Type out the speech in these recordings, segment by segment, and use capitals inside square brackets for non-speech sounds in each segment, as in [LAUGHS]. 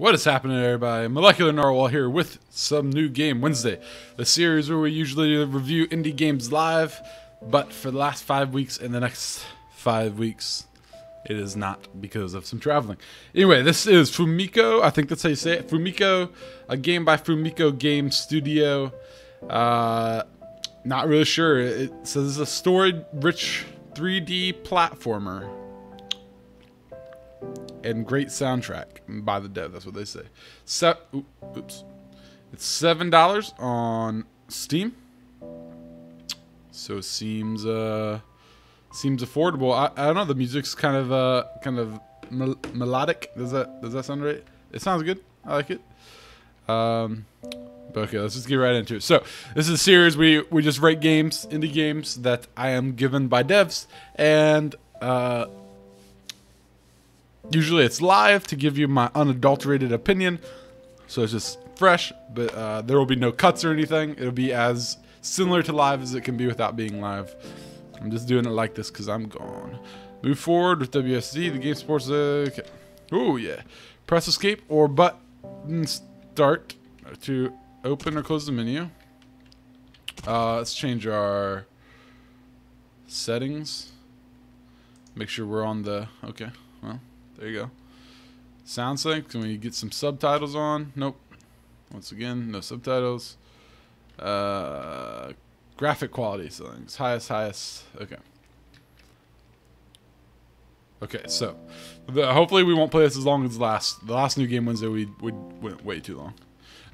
What is happening, everybody? Molecular Narwhal here with some new game Wednesday, the series where we usually review indie games live, but for the last five weeks and the next five weeks, it is not because of some traveling. Anyway, this is Fumiko. I think that's how you say it. Fumiko, a game by Fumiko Game Studio. Uh, not really sure. It says it's a story-rich 3D platformer and great soundtrack by the dev. That's what they say. Se- oops. It's seven dollars on Steam. So seems uh seems affordable. I, I don't know. The music's kind of uh kind of mel- melodic. Does that does that sound right? It sounds good. I like it. Um. But okay, let's just get right into it. So, this is a series we we just rate games, indie games that I am given by devs, and uh, Usually it's live to give you my unadulterated opinion, so it's just fresh, but uh, there will be no cuts or anything. It'll be as similar to live as it can be without being live. I'm just doing it like this because I'm gone. Move forward with WSD, the game sports. Uh, okay. Oh, yeah. Press escape or button start to open or close the menu. Uh, let's change our settings. Make sure we're on the. Okay, well. There you go. Sound sync. Can we get some subtitles on? Nope. Once again, no subtitles. Uh, graphic quality settings. Highest, highest. Okay. Okay, so the, hopefully we won't play this as long as last. The last new game Wednesday we, we went way too long.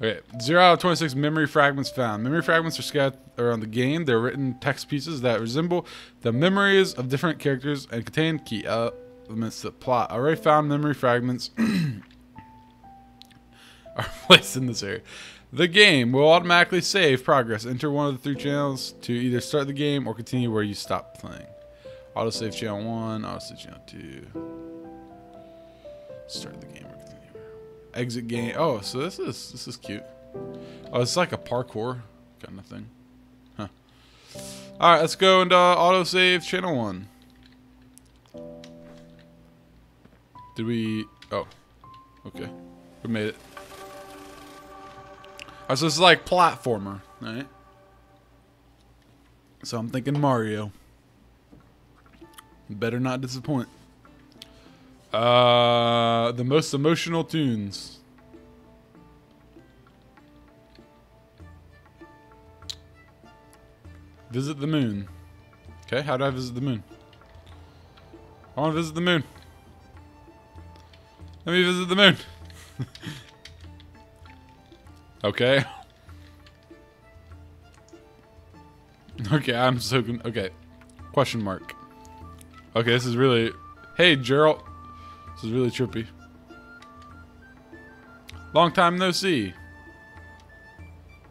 Okay, 0 out of 26 memory fragments found. Memory fragments are scattered around the game. They're written text pieces that resemble the memories of different characters and contain key uh, elements that plot. I already found memory fragments [CLEARS THROAT] are placed in this area. The game will automatically save progress. Enter one of the three channels to either start the game or continue where you stop playing. Autosave channel 1, autosave channel 2. Start the game or continue. Exit game. Oh, so this is this is cute. Oh, it's like a parkour kind of thing. Huh. Alright, let's go into autosave channel 1. Did we... Oh. Okay. We made it. Alright, so this is like platformer, right? So I'm thinking Mario. Better not disappoint. Uh, the most emotional tunes. Visit the moon. Okay, how do I visit the moon? I want to visit the moon. Let me visit the moon. okay. okay, I'm so okay. Question mark. Okay, this is really. Hey, Gerald. This is really trippy. Long time no see.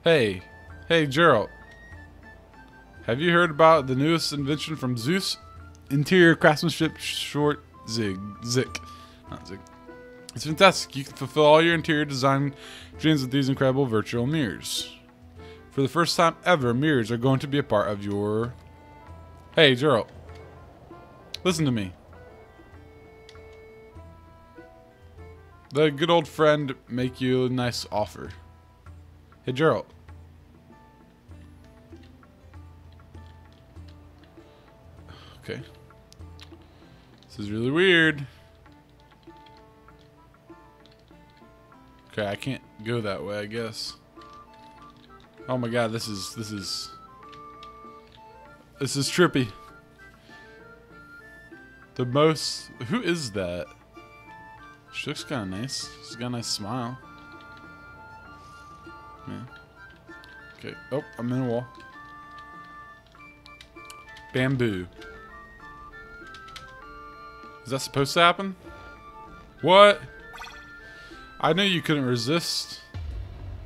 Hey, hey, Gerald. Have you heard about the newest invention from Zeus? Interior craftsmanship short zig zik, not zig. It's fantastic. You can fulfill all your interior design dreams with these incredible virtual mirrors. For the first time ever, mirrors are going to be a part of your... Hey, Gerald. Listen to me. The good old friend make you a nice offer. Hey, Gerald. Okay. This is really weird. Okay, I can't go that way, I guess. Oh my god, this is this is this is trippy. The most who is that? She looks kinda nice. She's got a nice smile. Yeah. Okay. Oh, I'm in a wall. Bamboo. Is that supposed to happen? What? I knew you couldn't resist.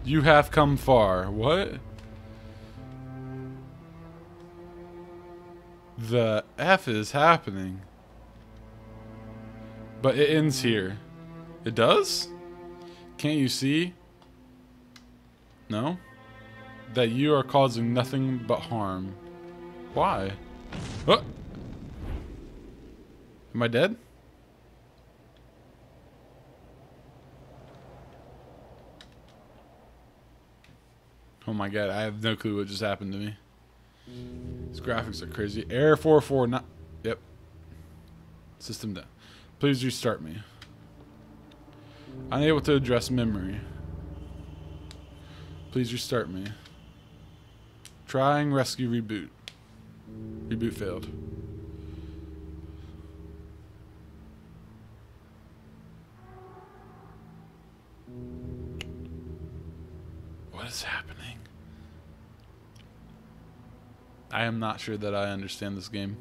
You have come far. What? The F is happening. But it ends here. It does? Can't you see? No? That you are causing nothing but harm. Why? What? Am I dead? Oh my god, I have no clue what just happened to me. These graphics are crazy. Error 44, not. Yep. System down. Please restart me. Unable to address memory. Please restart me. Trying rescue reboot. Reboot failed. What is happening? I am not sure that I understand this game.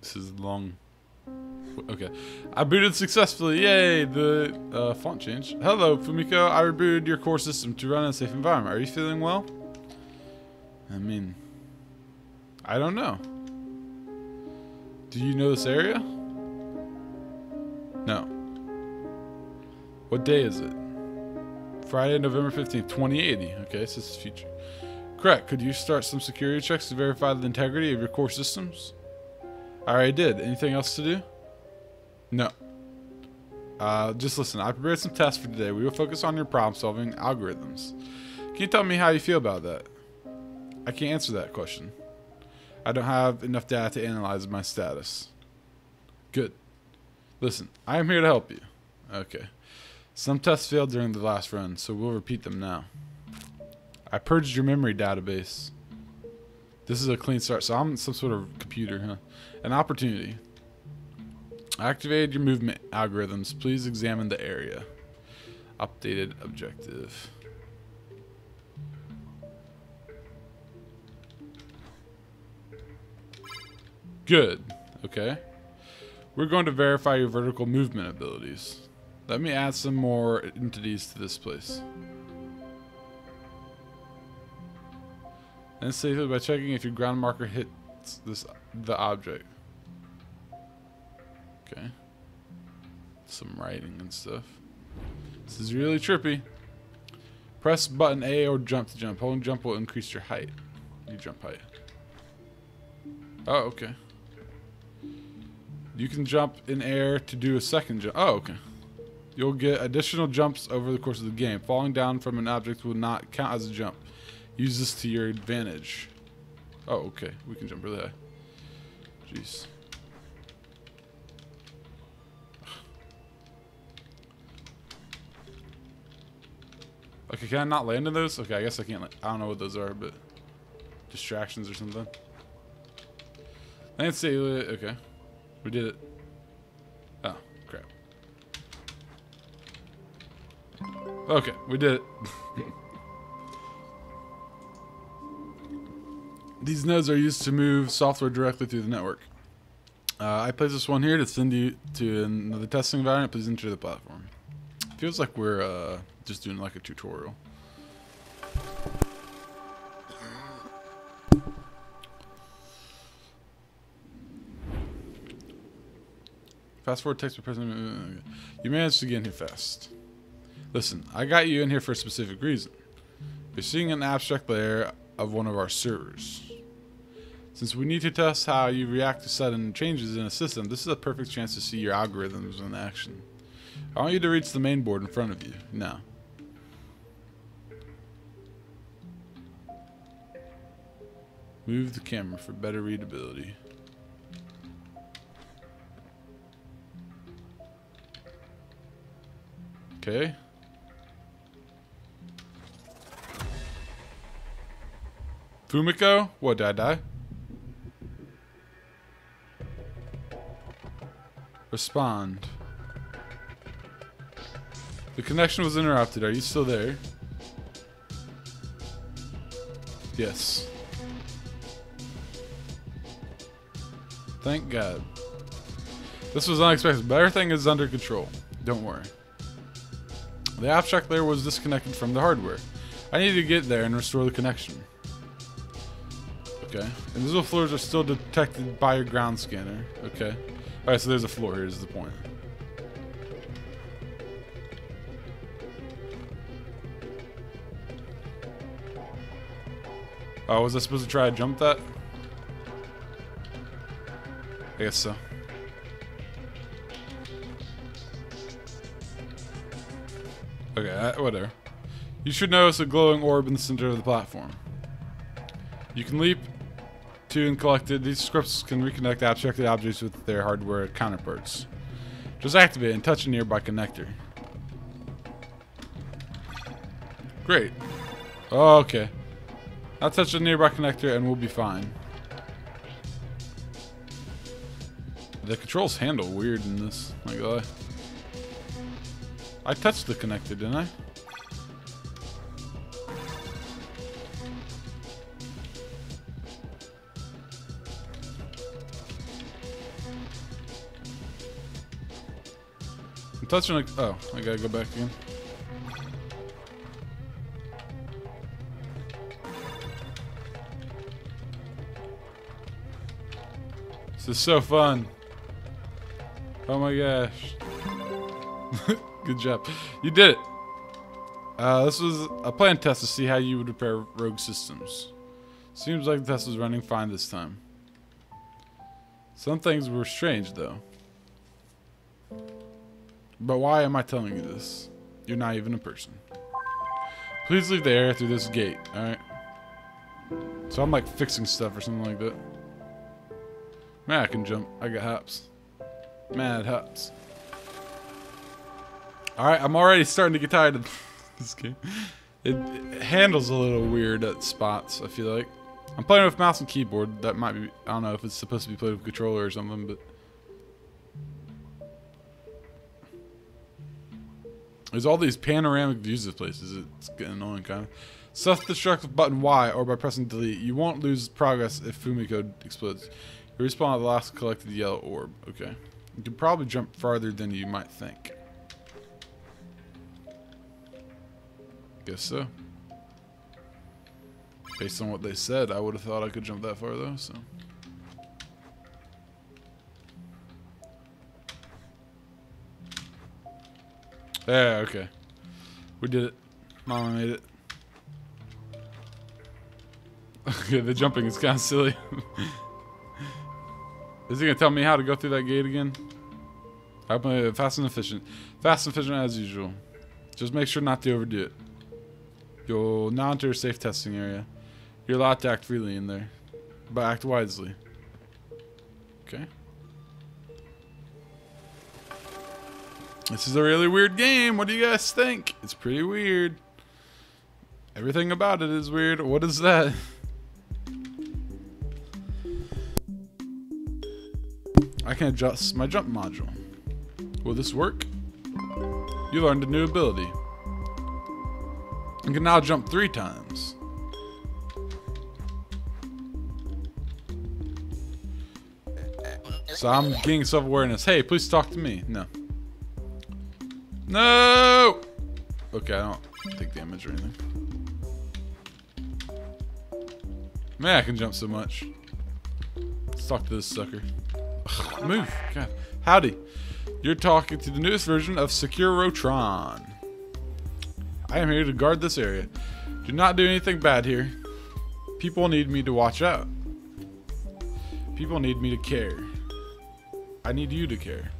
This is long. Okay. I booted successfully. Yay! The uh, font changed. Hello, Fumiko. I rebooted your core system to run in a safe environment. Are you feeling well? I mean, I don't know. Do you know this area? No. What day is it? Friday, November 15th, 2080. Okay, so this is future. Correct. Could you start some security checks to verify the integrity of your core systems? I already did. Anything else to do? No. Uh, just listen. I prepared some tests for today. We will focus on your problem-solving algorithms. Can you tell me how you feel about that? I can't answer that question. I don't have enough data to analyze my status. Good. Listen, I am here to help you. Okay. Some tests failed during the last run, so we'll repeat them now. I purged your memory database. This is a clean start, so I'm some sort of computer, huh? An opportunity. I activated your movement algorithms. Please examine the area. Updated objective. Good. Okay. We're going to verify your vertical movement abilities. Let me add some more entities to this place. And safely by checking if your ground marker hits this the object. Okay. Some writing and stuff. This is really trippy. Press button A or jump to jump. Holding jump will increase your height. Your jump height. Oh, okay. You can jump in air to do a second jump. Oh, okay. You'll get additional jumps over the course of the game. Falling down from an object will not count as a jump. Use this to your advantage. Oh, okay. We can jump really high. Jeez. Okay, can I not land in those? Okay, I guess I can't. I don't know what those are, but distractions or something. Let's see. Okay, we did it. Okay, we did it. [LAUGHS] These nodes are used to move software directly through the network. Uh, I place this one here to send you to another testing environment. Please enter the platform. Feels like we're uh, just doing like a tutorial. Fast forward text per person. You managed to get in here fast. Listen, I got you in here for a specific reason. You're seeing an abstract layer of one of our servers. Since we need to test how you react to sudden changes in a system, this is a perfect chance to see your algorithms in action. I want you to reach the main board in front of you, now. Move the camera for better readability. Okay. Fumiko? What, did I die? Respond. The connection was interrupted. Are you still there? Yes. Thank God. This was unexpected, but everything is under control. Don't worry. The abstract layer was disconnected from the hardware. I need to get there and restore the connection. Okay. Invisible floors are still detected by your ground scanner. Okay. Alright, so there's a floor here is the point. Oh, was I supposed to try to jump that? I guess so. Okay, uh, whatever. You should notice a glowing orb in the center of the platform. You can leap to and collected. These scripts can reconnect abstracted objects with their hardware counterparts. Just activate and touch a nearby connector. Great. Oh, okay. I'll touch a nearby connector and we'll be fine. The controls handle weird in this. Like, uh, I touched the connector, didn't I? Touching a, oh, I gotta go back again. This is so fun. Oh my gosh. [LAUGHS] Good job. You did it. Uh, this was a planned test to see how you would repair rogue systems. Seems like the test was running fine this time. Some things were strange, though. But why am I telling you this? You're not even a person. Please leave the area through this gate, alright? So I'm like fixing stuff or something like that. Man, I can jump. I got hops. Mad hops. Alright, I'm already starting to get tired of [LAUGHS] this game. It, it, handles a little weird at spots, I feel like. I'm playing with mouse and keyboard. That might be, I don't know if it's supposed to be played with controller or something, but... There's all these panoramic views of places. It's getting annoying, kind of. Self-destruct button Y or by pressing delete. You won't lose progress if Fumiko explodes. You respawn at the last collected yellow orb. Okay. You can probably jump farther than you might think. Guess so. Based on what they said, I would have thought I could jump that far though, so. Yeah, okay. We did it. Mama made it. [LAUGHS] Okay, the jumping is kind of silly. [LAUGHS] is he gonna tell me how to go through that gate again? Fast and efficient. Fast and efficient as usual. Just make sure not to overdo it. You'll now enter a safe testing area. You're allowed to act freely in there, but act wisely. Okay. This is a really weird game. What do you guys think? It's pretty weird. Everything about it is weird. What is that? I can adjust my jump module. Will this work? You learned a new ability. You can now jump three times. So I'm gaining self-awareness. Hey, please talk to me. No. No! Okay, I don't take damage or anything. Man, I can jump so much. Let's talk to this sucker. Ugh, move. God. Howdy. You're talking to the newest version of Securotron. I am here to guard this area. Do not do anything bad here. People need me to watch out. People need me to care. I need you to care.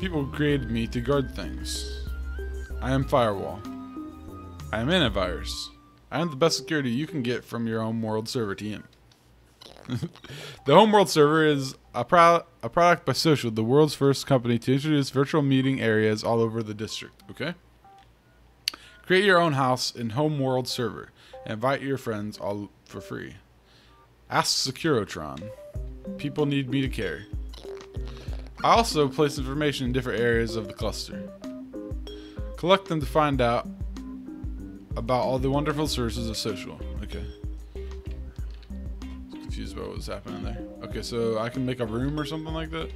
People created me to guard things. I am Firewall. I am Antivirus. I am the best security you can get from your homeworld server TM. [LAUGHS] the homeworld server is a, pro a product by Social, the world's first company to introduce virtual meeting areas all over the district. Okay? Create your own house in Homeworld server and invite your friends all for free. Ask Securotron. People need me to care. I also place information in different areas of the cluster. Collect them to find out about all the wonderful sources of social. Okay. Confused about what was happening there. Okay, so I can make a room or something like that?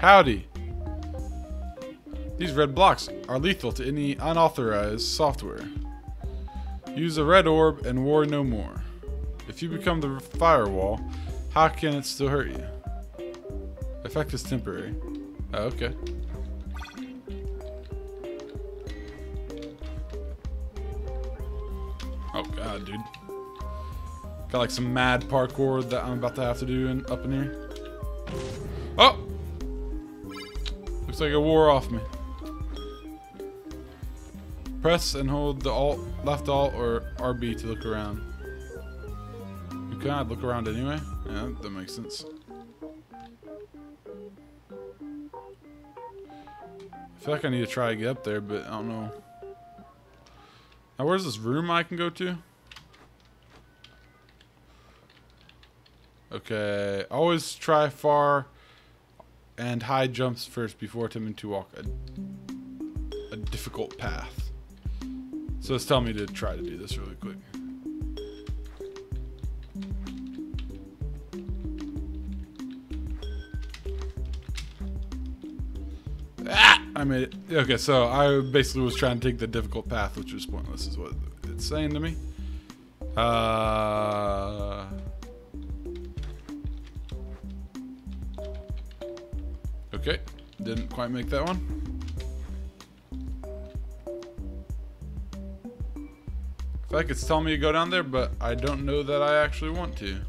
Howdy. These red blocks are lethal to any unauthorized software. Use a red orb and war no more. If you become the firewall, how can it still hurt you? Effect is temporary. Oh, okay. Oh god, dude. Got like some mad parkour that I'm about to have to do in, up in here. Oh! Looks like it wore off me. Press and hold the alt, left alt or RB to look around. Okay, I'd look around anyway. Yeah, that makes sense. I feel like I need to try to get up there, but I don't know. Now, where's this room I can go to? Okay, always try far and high jumps first before attempting to walk a, a difficult path. So it's telling me to try to do this really quick. I made it. Okay, so I basically was trying to take the difficult path, which was pointless, is what it's saying to me. Uh... Okay, didn't quite make that one. I feel like it's telling me to go down there, but I don't know that I actually want to.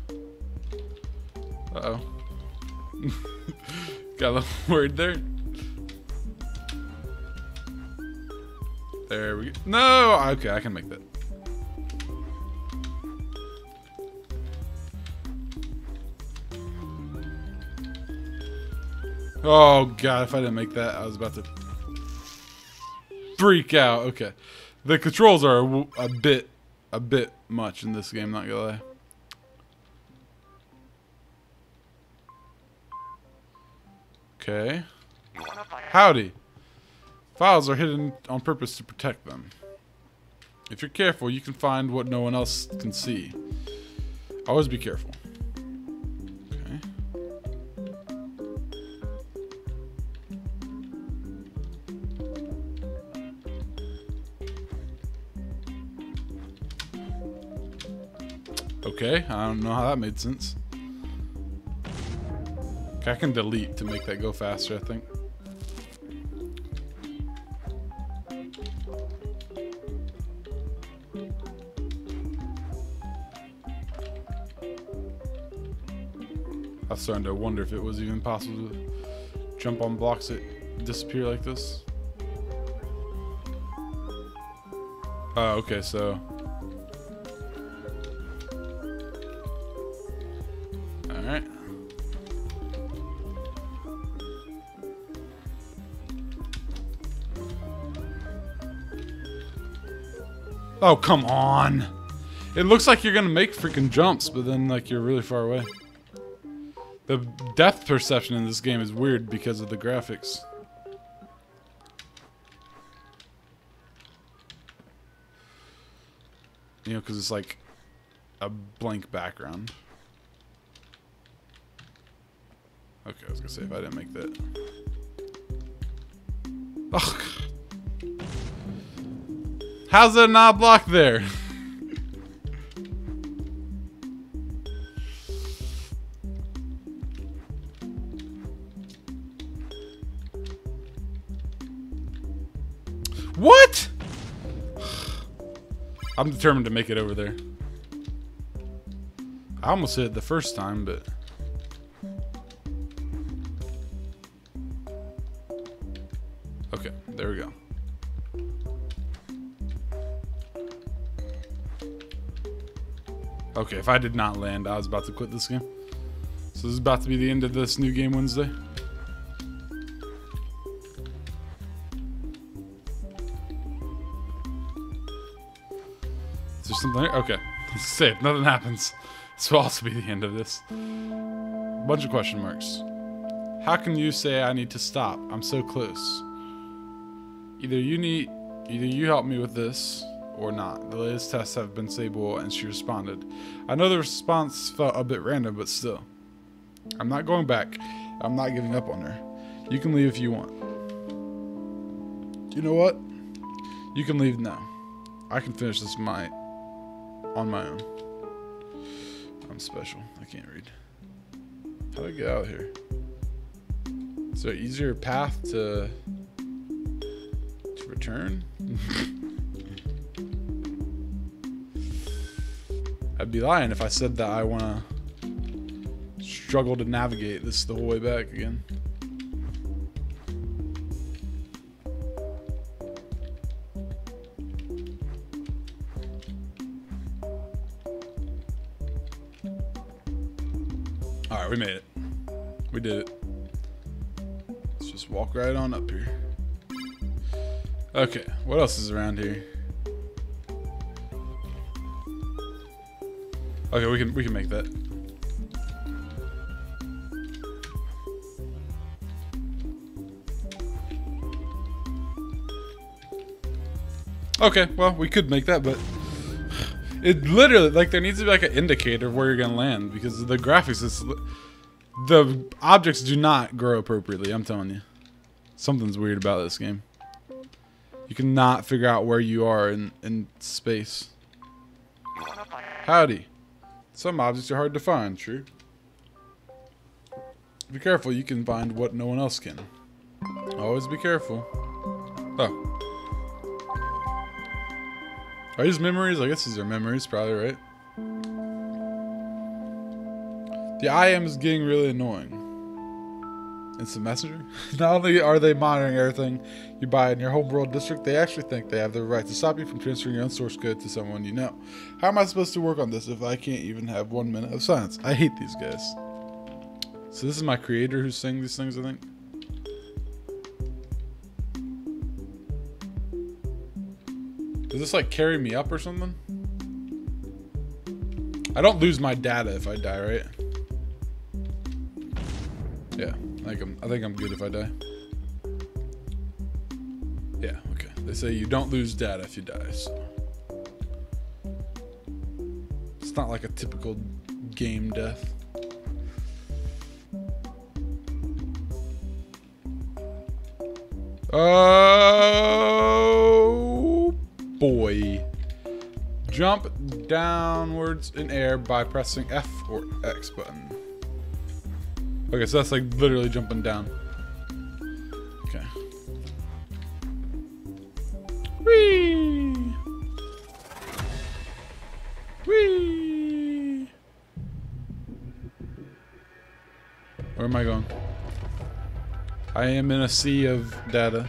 Uh-oh. [LAUGHS] Got a little [LAUGHS] worried there. There we go. No! Okay, I can make that. Oh god, if I didn't make that, I was about to freak out. Okay. The controls are a, a bit a bit much in this game, not gonna lie. Okay. Howdy. Files are hidden on purpose to protect them. If you're careful, you can find what no one else can see. Always be careful. Okay. Okay, I don't know how that made sense. I can delete to make that go faster, I think. Starting to wonder if it was even possible to jump on blocks that disappear like this. Oh, okay, so... Alright. Oh, come on! It looks like you're gonna make freaking jumps, but then, like, you're really far away. The depth perception in this game is weird because of the graphics. You know, because it's like a blank background. Okay, I was gonna say if I didn't make that. Ugh. How's it not blocked there? [LAUGHS] I'm determined to make it over there. I almost hit it the first time, but... Okay, there we go. Okay, if I did not land, I was about to quit this game. So this is about to be the end of this new game Wednesday. There? Okay. Safe. Nothing happens. This will also be the end of this. Bunch of question marks. How can you say I need to stop? I'm so close. Either you need, either you help me with this, or not. The latest tests have been stable, and she responded. I know the response felt a bit random, but still. I'm not going back. I'm not giving up on her. You can leave if you want. You know what? You can leave now. I can finish this my on my own. I'm special. I can't read. How do I get out of here? Is there an easier path to to return? [LAUGHS] I'd be lying if I said that I want to struggle to navigate this the whole way back again. We made it. We did it. Let's just walk right on up here. Okay, what else is around here? Okay, we can we can make that. Okay, well, we could make that, but it literally like there needs to be like an indicator of where you're gonna land because the graphics is the objects do not grow appropriately. I'm telling you, something's weird about this game. You cannot figure out where you are in in space. Howdy. Some objects are hard to find. True. Be careful. You can find what no one else can. Always be careful. Oh. Are these memories? I guess these are memories, probably, right? The IM is getting really annoying. It's Instant messenger? [LAUGHS] Not only are they monitoring everything you buy in your home world district, they actually think they have the right to stop you from transferring your own source code to someone you know. How am I supposed to work on this if I can't even have one minute of silence? I hate these guys. So this is my creator who's saying these things, I think. Does this like carry me up or something? I don't lose my data if I die, right? Yeah, I think I'm I think I'm good if I die. Yeah, okay. They say you don't lose data if you die, so it's not like a typical game death. Oh boy. Jump downwards in air by pressing F or X button. Okay, so that's like literally jumping down. Okay. Whee! Whee! Where am I going? I am in a sea of data.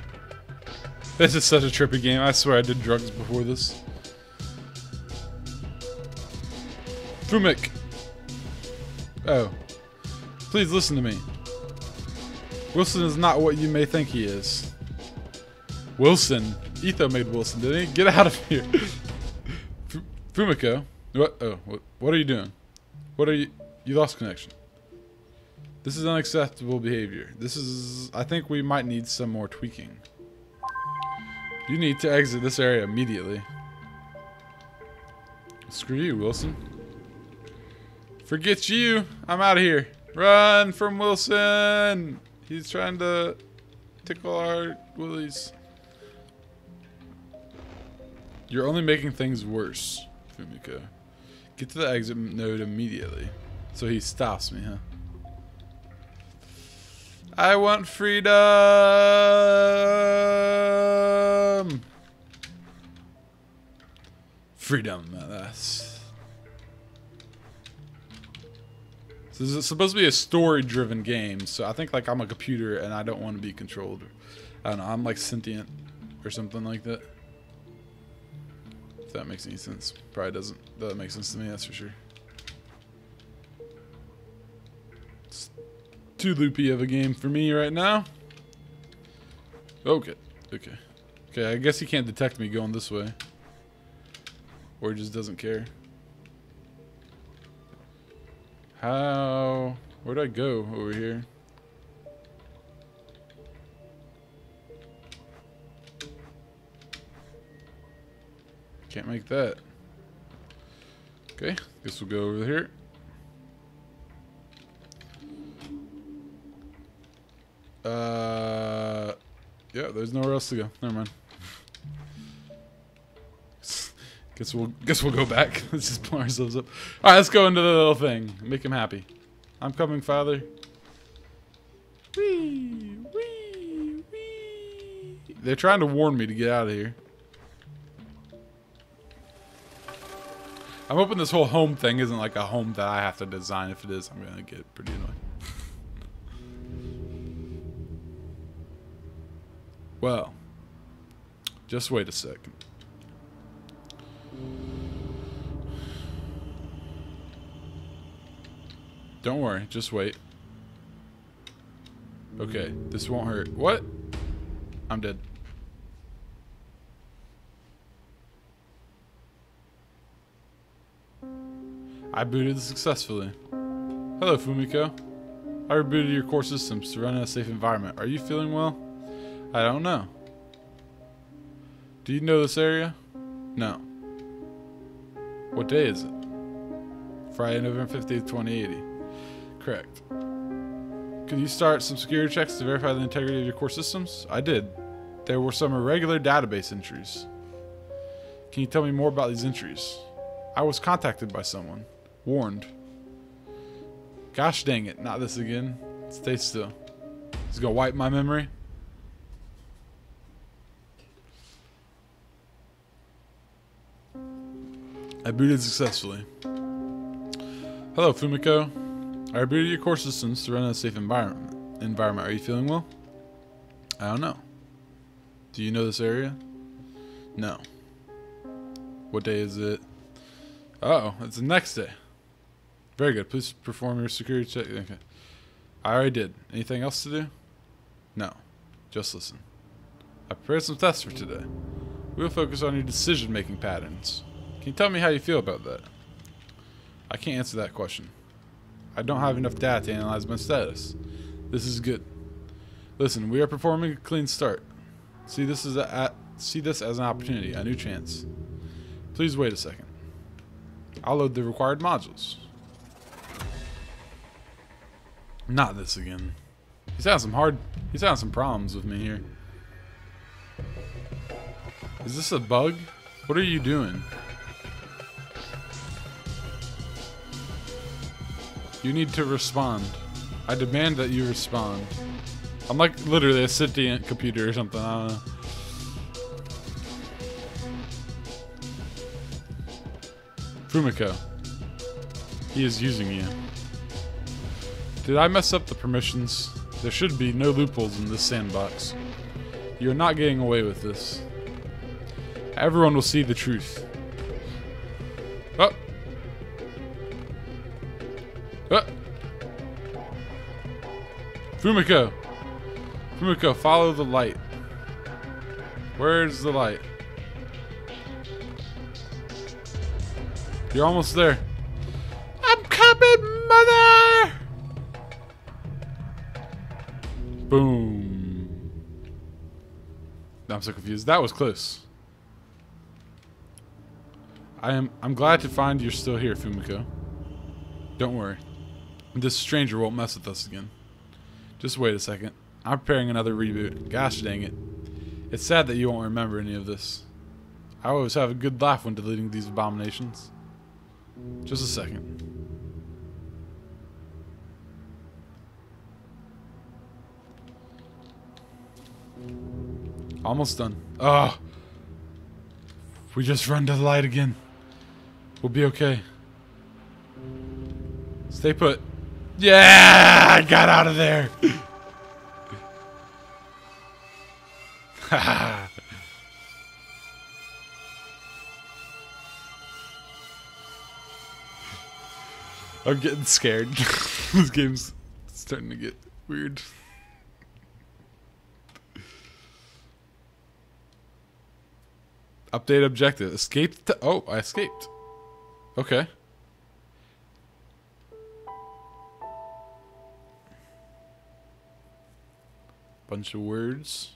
This is such a trippy game. I swear I did drugs before this. Fumik. Oh. Please listen to me. Wilson is not what you may think he is. Wilson. Etho made Wilson, didn't he? Get out of here. [LAUGHS] Fumiko. What? Oh, what, what are you doing? What are you? You lost connection. This is unacceptable behavior. This is... I think we might need some more tweaking. You need to exit this area immediately. Screw you, Wilson. Forget you. I'm out of here. Run from Wilson. He's trying to tickle our willies. You're only making things worse, Fumiko. Get to the exit node immediately. So he stops me, huh? I want freedom. Freedom, that's. So this is supposed to be a story-driven game, so I think like I'm a computer and I don't want to be controlled. I don't know. I'm like sentient or something like that. If that makes any sense, probably doesn't. That makes sense to me. That's for sure. Too loopy of a game for me right now. Okay. Okay. Okay, I guess he can't detect me going this way. Or he just doesn't care. How... Where'd I go over here? Can't make that. Okay, guess we'll go over here. There's nowhere else to go. Never mind. guess we'll guess we'll go back. [LAUGHS] let's just pull ourselves up. All right, let's go into the little thing. Make him happy. I'm coming, Father. Wee, wee, wee. They're trying to warn me to get out of here. I'm hoping this whole home thing isn't like a home that I have to design. If it is, I'm gonna get pretty annoyed. Well, just wait a second. Don't worry, just wait. Okay, this won't hurt. What? I'm dead. I booted successfully. Hello, Fumiko. I rebooted your core systems to run in a safe environment. Are you feeling well? I don't know. Do you know this area? No. What day is it? Friday, November 15th, 2080. Correct. Could you start some security checks to verify the integrity of your core systems? I did. There were some irregular database entries. Can you tell me more about these entries? I was contacted by someone. Warned. Gosh dang it, not this again. Stay still. He's gonna wipe my memory. I booted successfully. Hello, Fumiko. I rebooted your core systems to run in a safe environment. Environment. Are you feeling well? I don't know. Do you know this area? No. What day is it? Uh oh, it's the next day. Very good. Please perform your security check. Okay. I already did. Anything else to do? No. Just listen. I prepared some tests for today. We'll focus on your decision-making patterns. Can you tell me how you feel about that? I can't answer that question. I don't have enough data to analyze my status. This is good. Listen, we are performing a clean start. See this as a, see this as an opportunity, a new chance. Please wait a second. I'll load the required modules. Not this again. He's having some hard he's having some problems with me here. Is this a bug? What are you doing? You need to respond. I demand that you respond. I'm like literally a sentient computer or something. I don't know. Fumiko. He is using you. Did I mess up the permissions? There should be no loopholes in this sandbox. You're not getting away with this. Everyone will see the truth. Fumiko! Fumiko, follow the light. Where's the light? You're almost there. I'm coming, mother! Boom. I'm so confused. That was close. I am I'm glad to find you're still here, Fumiko. Don't worry. This stranger won't mess with us again. Just wait a second. I'm preparing another reboot. Gosh dang it. It's sad that you won't remember any of this. I always have a good laugh when deleting these abominations. Just a second. Almost done. Oh. We just run to the light again. We'll be okay. Stay put. Yeah! I got out of there! [LAUGHS] I'm getting scared. [LAUGHS] this game's starting to get weird. Update objective. Escaped. To Oh, I escaped. Okay. Bunch of words.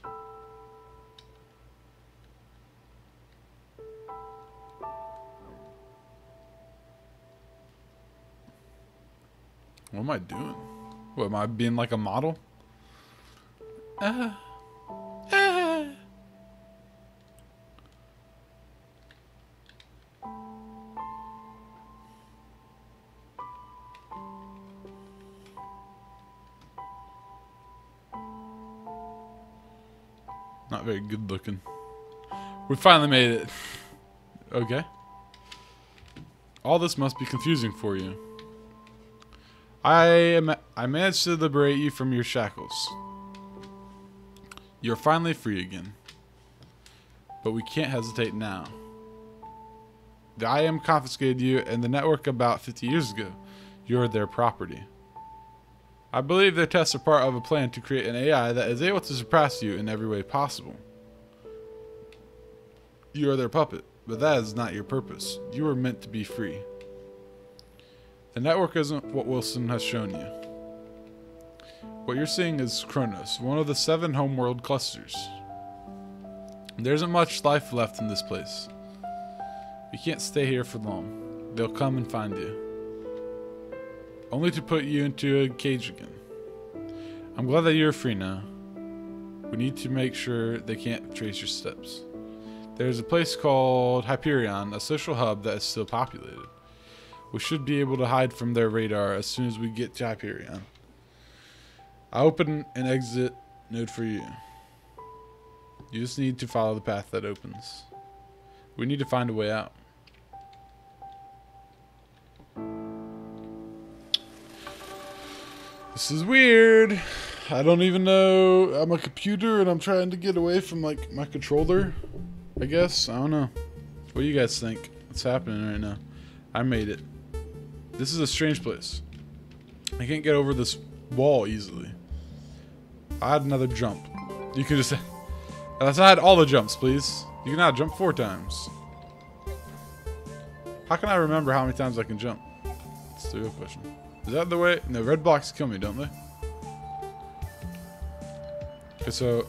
What am I doing? What, am I being like a model? Uh, Looking. We finally made it. okay. All this must be confusing for you. I am I managed to liberate you from your shackles. You're finally free again. But we can't hesitate now. The IM confiscated you and the network about 50 years ago. You're their property. I believe their tests are part of a plan to create an AI that is able to surpass you in every way possible. You are their puppet, but that is not your purpose. You are meant to be free. The network isn't what Wilson has shown you. What you're seeing is Kronos, one of the seven homeworld clusters. There isn't much life left in this place. You can't stay here for long. They'll come and find you. Only to put you into a cage again. I'm glad that you're free now. We need to make sure they can't trace your steps. There's a place called Hyperion, a social hub that is still populated. We should be able to hide from their radar as soon as we get to Hyperion. I open an exit node for you. You just need to follow the path that opens. We need to find a way out. This is weird. I don't even know. I'm a computer and I'm trying to get away from like my controller. I guess. I don't know. What do you guys think? What's happening right now? I made it. This is a strange place. I can't get over this wall easily. I had another jump. You can just... [LAUGHS] Let's add all the jumps, please. You can now jump four times. How can I remember how many times I can jump? That's the real question. Is that the way? No, red blocks kill me, don't they? Okay, so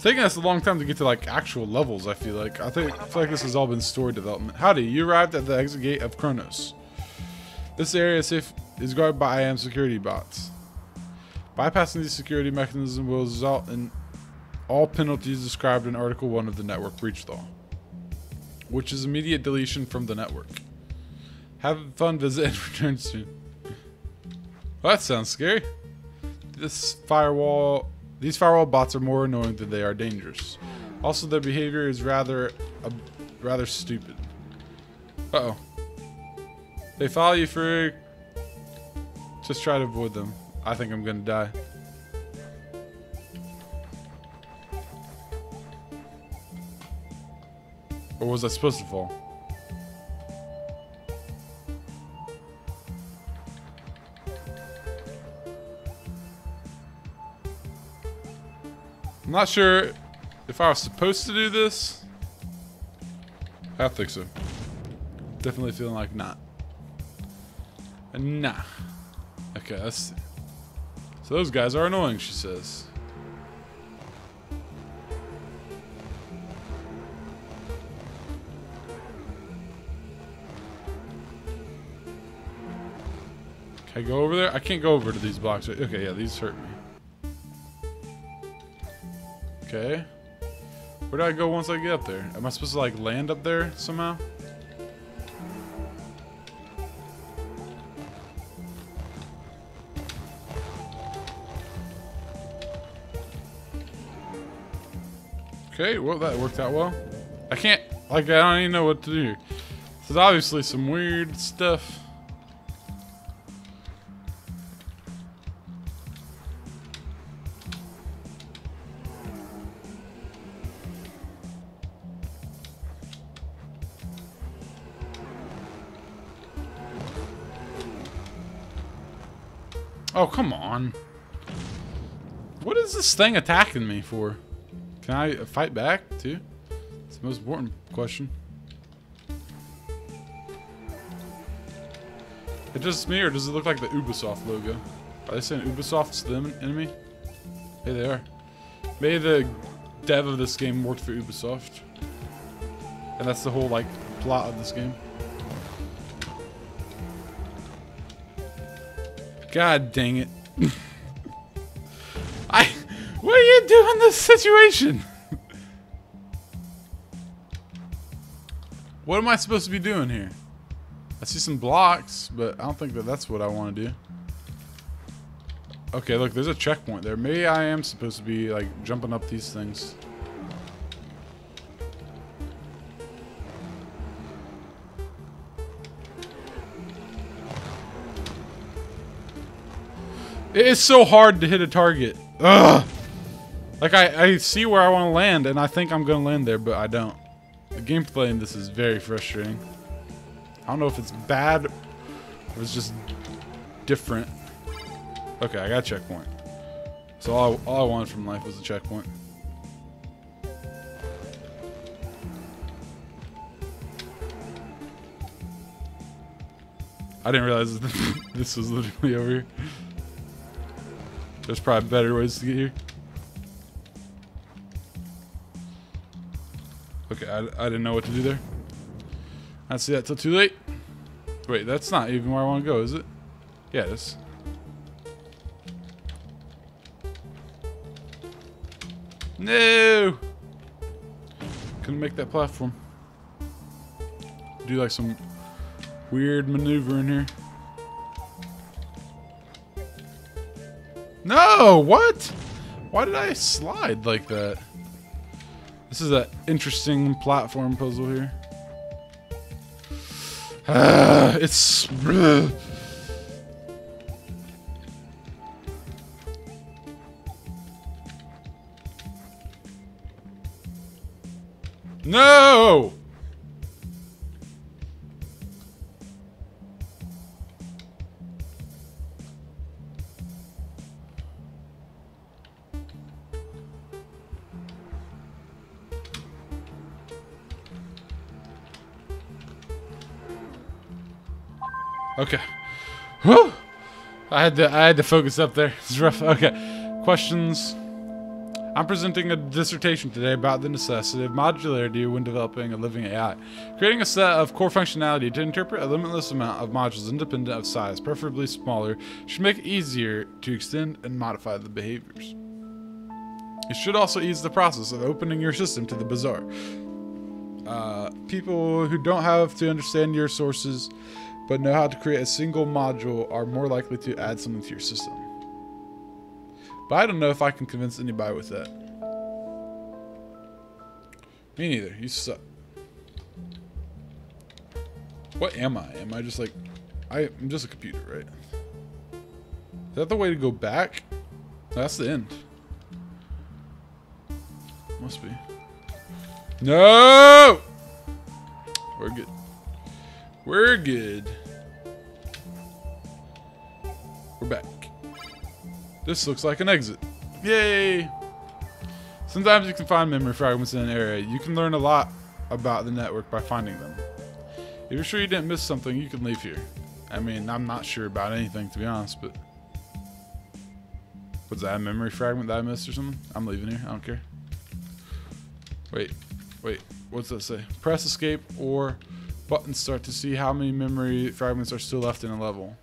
it's taking us a long time to get to like actual levels. I feel like I think I feel like this has all been story development. Howdy, you arrived at the exit gate of Kronos. This area is safe is guarded by IAM security bots. Bypassing these security mechanisms will result in all penalties described in Article 1 of the Network Breach Law, which is immediate deletion from the network. Have fun, visit, and [LAUGHS] return soon. Well, that sounds scary. This firewall, these firewall bots are more annoying than they are dangerous. Also, their behavior is rather, uh, rather stupid. Uh oh. They follow you for. Just try to avoid them. I think I'm gonna die. Or was I supposed to fall? I'm not sure if I was supposed to do this. I think so. Definitely feeling like not. Nah. Okay, let's see. So those guys are annoying, she says. Can I go over there? I can't go over to these blocks. Okay, yeah, these hurt me. Okay. Where do I go once I get up there? Am I supposed to like land up there somehow? Okay, well that worked out well. I can't, like I don't even know what to do. There's obviously some weird stuff. Oh, come on. What is this thing attacking me for? Can I fight back, too? It's the most important question. It just me, or does it look like the Ubisoft logo? Are they saying Ubisoft's the enemy? Hey, they are. Maybe the dev of this game worked for Ubisoft. And that's the whole, like, plot of this game. God dang it. [LAUGHS] I... What do you do in this situation? what am I supposed to be doing here? I see some blocks, but I don't think that that's what I want to do. Okay, look, there's a checkpoint there. Maybe I am supposed to be, like, jumping up these things. It is so hard to hit a target. Ugh. Like, I, I see where I want to land, and I think I'm going to land there, but I don't. The gameplay in this is very frustrating. I don't know if it's bad or it's just different. Okay, I got checkpoint. So all I, all I wanted from life was a checkpoint. I didn't realize [LAUGHS] this was literally over here. There's probably better ways to get here. Okay, I, I didn't know what to do there. I see that till too late. Wait, that's not even where I want to go, is it? Yeah, it is. No! Couldn't make that platform. Do like some weird maneuver in here. What? Why did I slide like that? This is an interesting platform puzzle here. Uh, [SIGHS] it's... [SIGHS] No! I had to I had to focus up there. [LAUGHS] It's rough. Okay. Questions. I'm presenting a dissertation today about the necessity of modularity when developing a living AI. Creating a set of core functionality to interpret a limitless amount of modules independent of size, preferably smaller, should make it easier to extend and modify the behaviors. It should also ease the process of opening your system to the bizarre. Uh, people who don't have to understand your sources but know how to create a single module are more likely to add something to your system. But I don't know if I can convince anybody with that. Me neither. You suck. What am I? Am I just like... I, I'm just a computer, right? Is that the way to go back? That's the end. Must be. No! We're good. We're good. We're back. This looks like an exit. Yay! Sometimes you can find memory fragments in an area. You can learn a lot about the network by finding them. If you're sure you didn't miss something, you can leave here. I mean, I'm not sure about anything, to be honest, but... Was that a memory fragment that I missed or something? I'm leaving here. I don't care. Wait. Wait. What's that say? Press escape or button start to see how many memory fragments are still left in a level.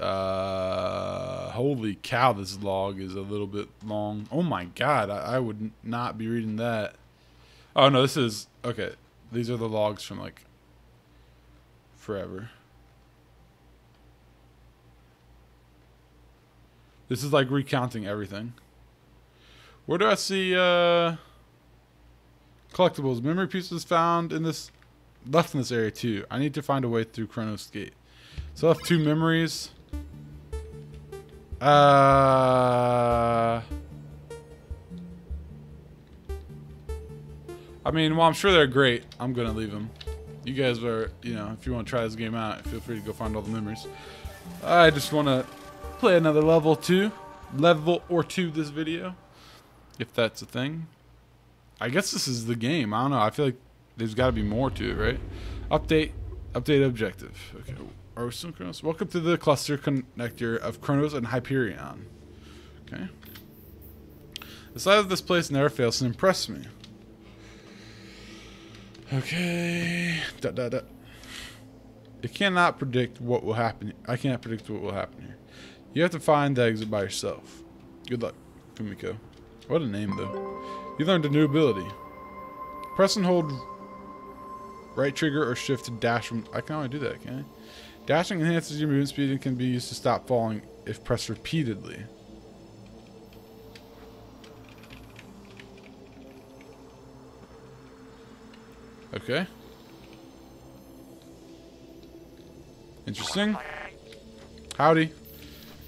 Uh, holy cow, this log is a little bit long. Oh my god, I, I would not be reading that. Oh no, this is, okay. These are the logs from like forever. This is like recounting everything. Where do I see uh, collectibles? Memory pieces found in this, left in this area too. I need to find a way through Chronos Gate. So I have two memories. Uh, I mean, well, I'm sure they're great. I'm gonna leave them. You guys are, you know, if you want to try this game out, feel free to go find all the memories. I just want to play another level two, level or two this video, if that's a thing. I guess this is the game. I don't know. I feel like there's got to be more to it, right? Update, update objective. Okay. Are we still? Welcome to the cluster connector of Chronos and Hyperion. Okay. The sight of this place never fails to impress me. Okay. Da, da, da. It cannot predict what will happen. I can't predict what will happen here. You have to find the exit by yourself. Good luck, Fumiko. What a name, though. You learned a new ability. Press and hold right trigger or shift to dash from... I can only do that, can I? Dashing enhances your movement speed and can be used to stop falling if pressed repeatedly. Okay. Interesting. Howdy.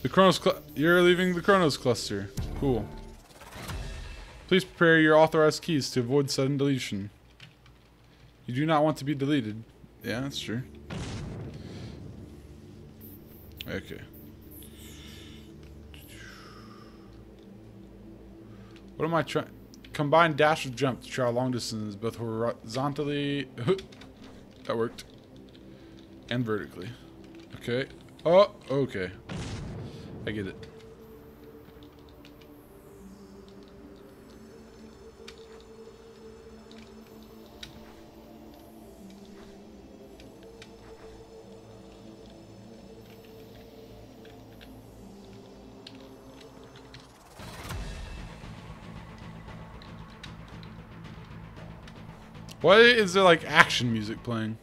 The Chronos you're leaving the Chronos cluster. Cool. Please prepare your authorized keys to avoid sudden deletion. You do not want to be deleted. Yeah, that's true. Okay. What am I trying? Combine dash with jump to try long distances, both horizontally. [LAUGHS] that worked. And vertically. Okay. Oh, okay. I get it. Why is there like action music playing?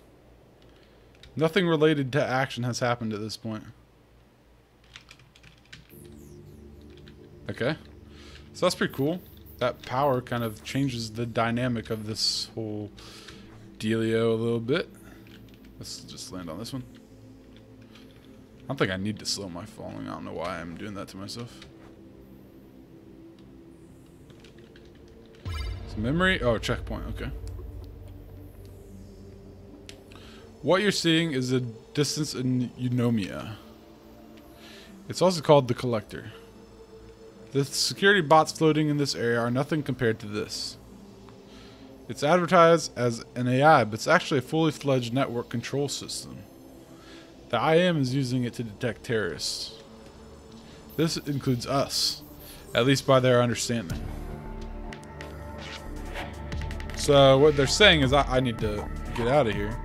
Nothing related to action has happened at this point. Okay. So that's pretty cool. That power kind of changes the dynamic of this whole dealio a little bit. Let's just land on this one. I don't think I need to slow my falling. I don't know why I'm doing that to myself. Some memory. Oh, checkpoint. Okay. What you're seeing is a distance in Eunomia. It's also called the Collector. The security bots floating in this area are nothing compared to this. It's advertised as an AI, but it's actually a fully fledged network control system. The IM is using it to detect terrorists. This includes us, at least by their understanding. So what they're saying is I, I need to get out of here.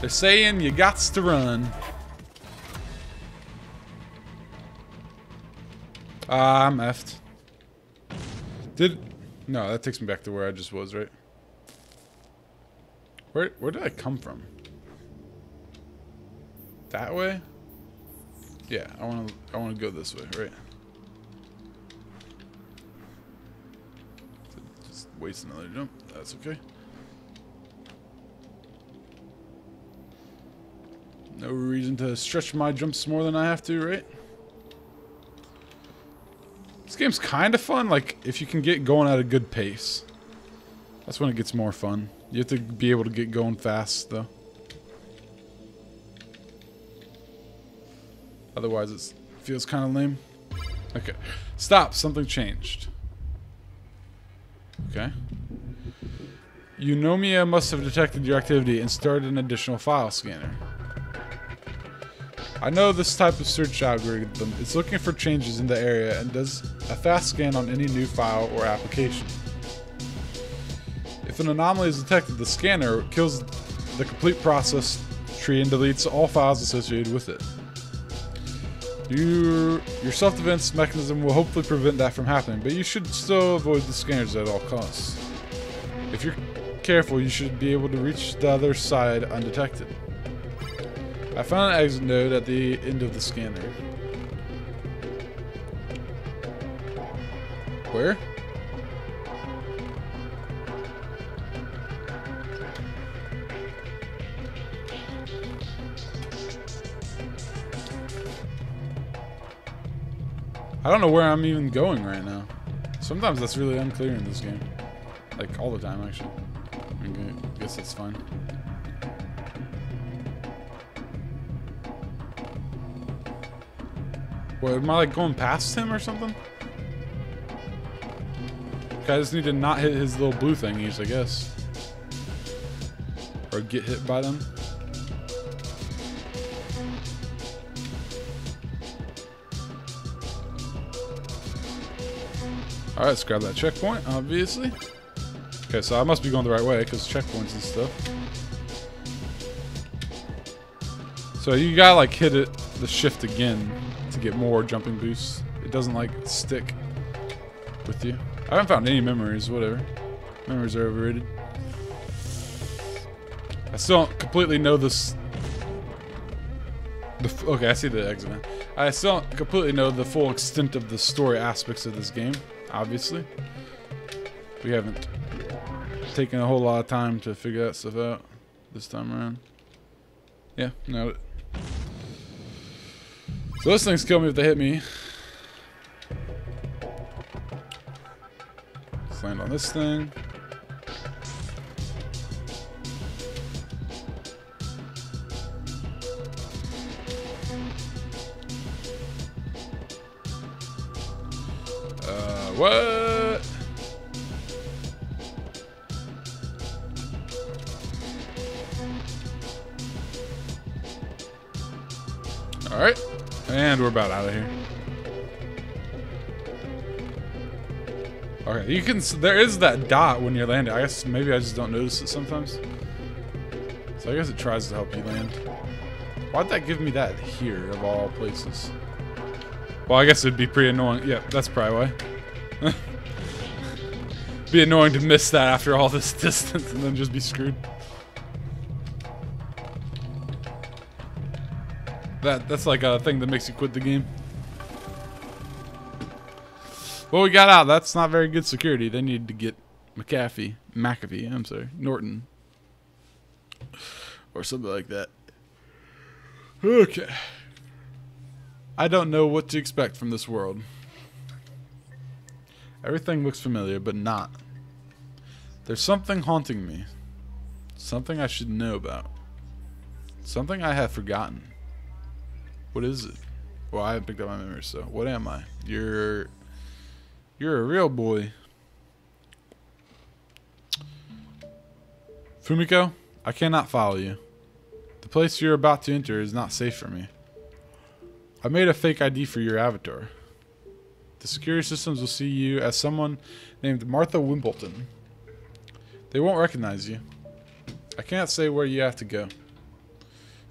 They're saying you gots to run. Ah, I'm effed. Did... No, that takes me back to where I just was, right? Where, where did I come from? That way? Yeah, I want to I want to go this way, right? Just waste another jump. That's okay. Reason to stretch my jumps more than I have to, right? This game's kind of fun, like, if you can get going at a good pace. That's when it gets more fun. You have to be able to get going fast, though. Otherwise, it feels kind of lame. Okay. Stop. Something changed. Okay. Eunomia must have detected your activity and started an additional file scanner. I know this type of search algorithm is looking for changes in the area and does a fast scan on any new file or application. If an anomaly is detected, the scanner kills the complete process tree and deletes all files associated with it. Your, your self-defense mechanism will hopefully prevent that from happening, but you should still avoid the scanners at all costs. If you're careful, you should be able to reach the other side undetected. I found an exit node at the end of the scanner. Where? I don't know where I'm even going right now. Sometimes that's really unclear in this game. Like, all the time, actually. I guess that's fine. What, am I like going past him or something? Okay, I just need to not hit his little blue thingies, I guess. Or get hit by them. Alright, let's grab that checkpoint, obviously. Okay, so I must be going the right way, because checkpoints and stuff. So you gotta like hit it, the shift again to get more jumping boosts. It doesn't like stick with you. I haven't found any memories, whatever. Memories are overrated. I still don't completely know this. The, okay, I see the exit. I still don't completely know the full extent of the story aspects of this game, obviously. We haven't taken a whole lot of time to figure that stuff out this time around. Yeah, no. So those things kill me if they hit me. Let's land on this thing. Uh, what? Alright. And we're about out of here. Okay, you can. There is that dot when you're landing. I guess maybe I just don't notice it sometimes. So I guess it tries to help you land. Why'd that give me that here of all places? Well, I guess it'd be pretty annoying. Yeah, that's probably why. [LAUGHS] be annoying to miss that after all this [LAUGHS] distance and then just be screwed. That that's like a thing that makes you quit the game. Well, we got out. That's not very good security. They need to get McAfee, McAfee. I'm sorry, Norton, or something like that. Okay. I don't know what to expect from this world. Everything looks familiar, but not. There's something haunting me. Something I should know about. Something I have forgotten. What is it? Well, I haven't picked up my memory, so what am I? You're you're a real boy. Fumiko, I cannot follow you. The place you're about to enter is not safe for me. I made a fake ID for your avatar. The security systems will see you as someone named Martha Wimbledon. They won't recognize you. I can't say where you have to go.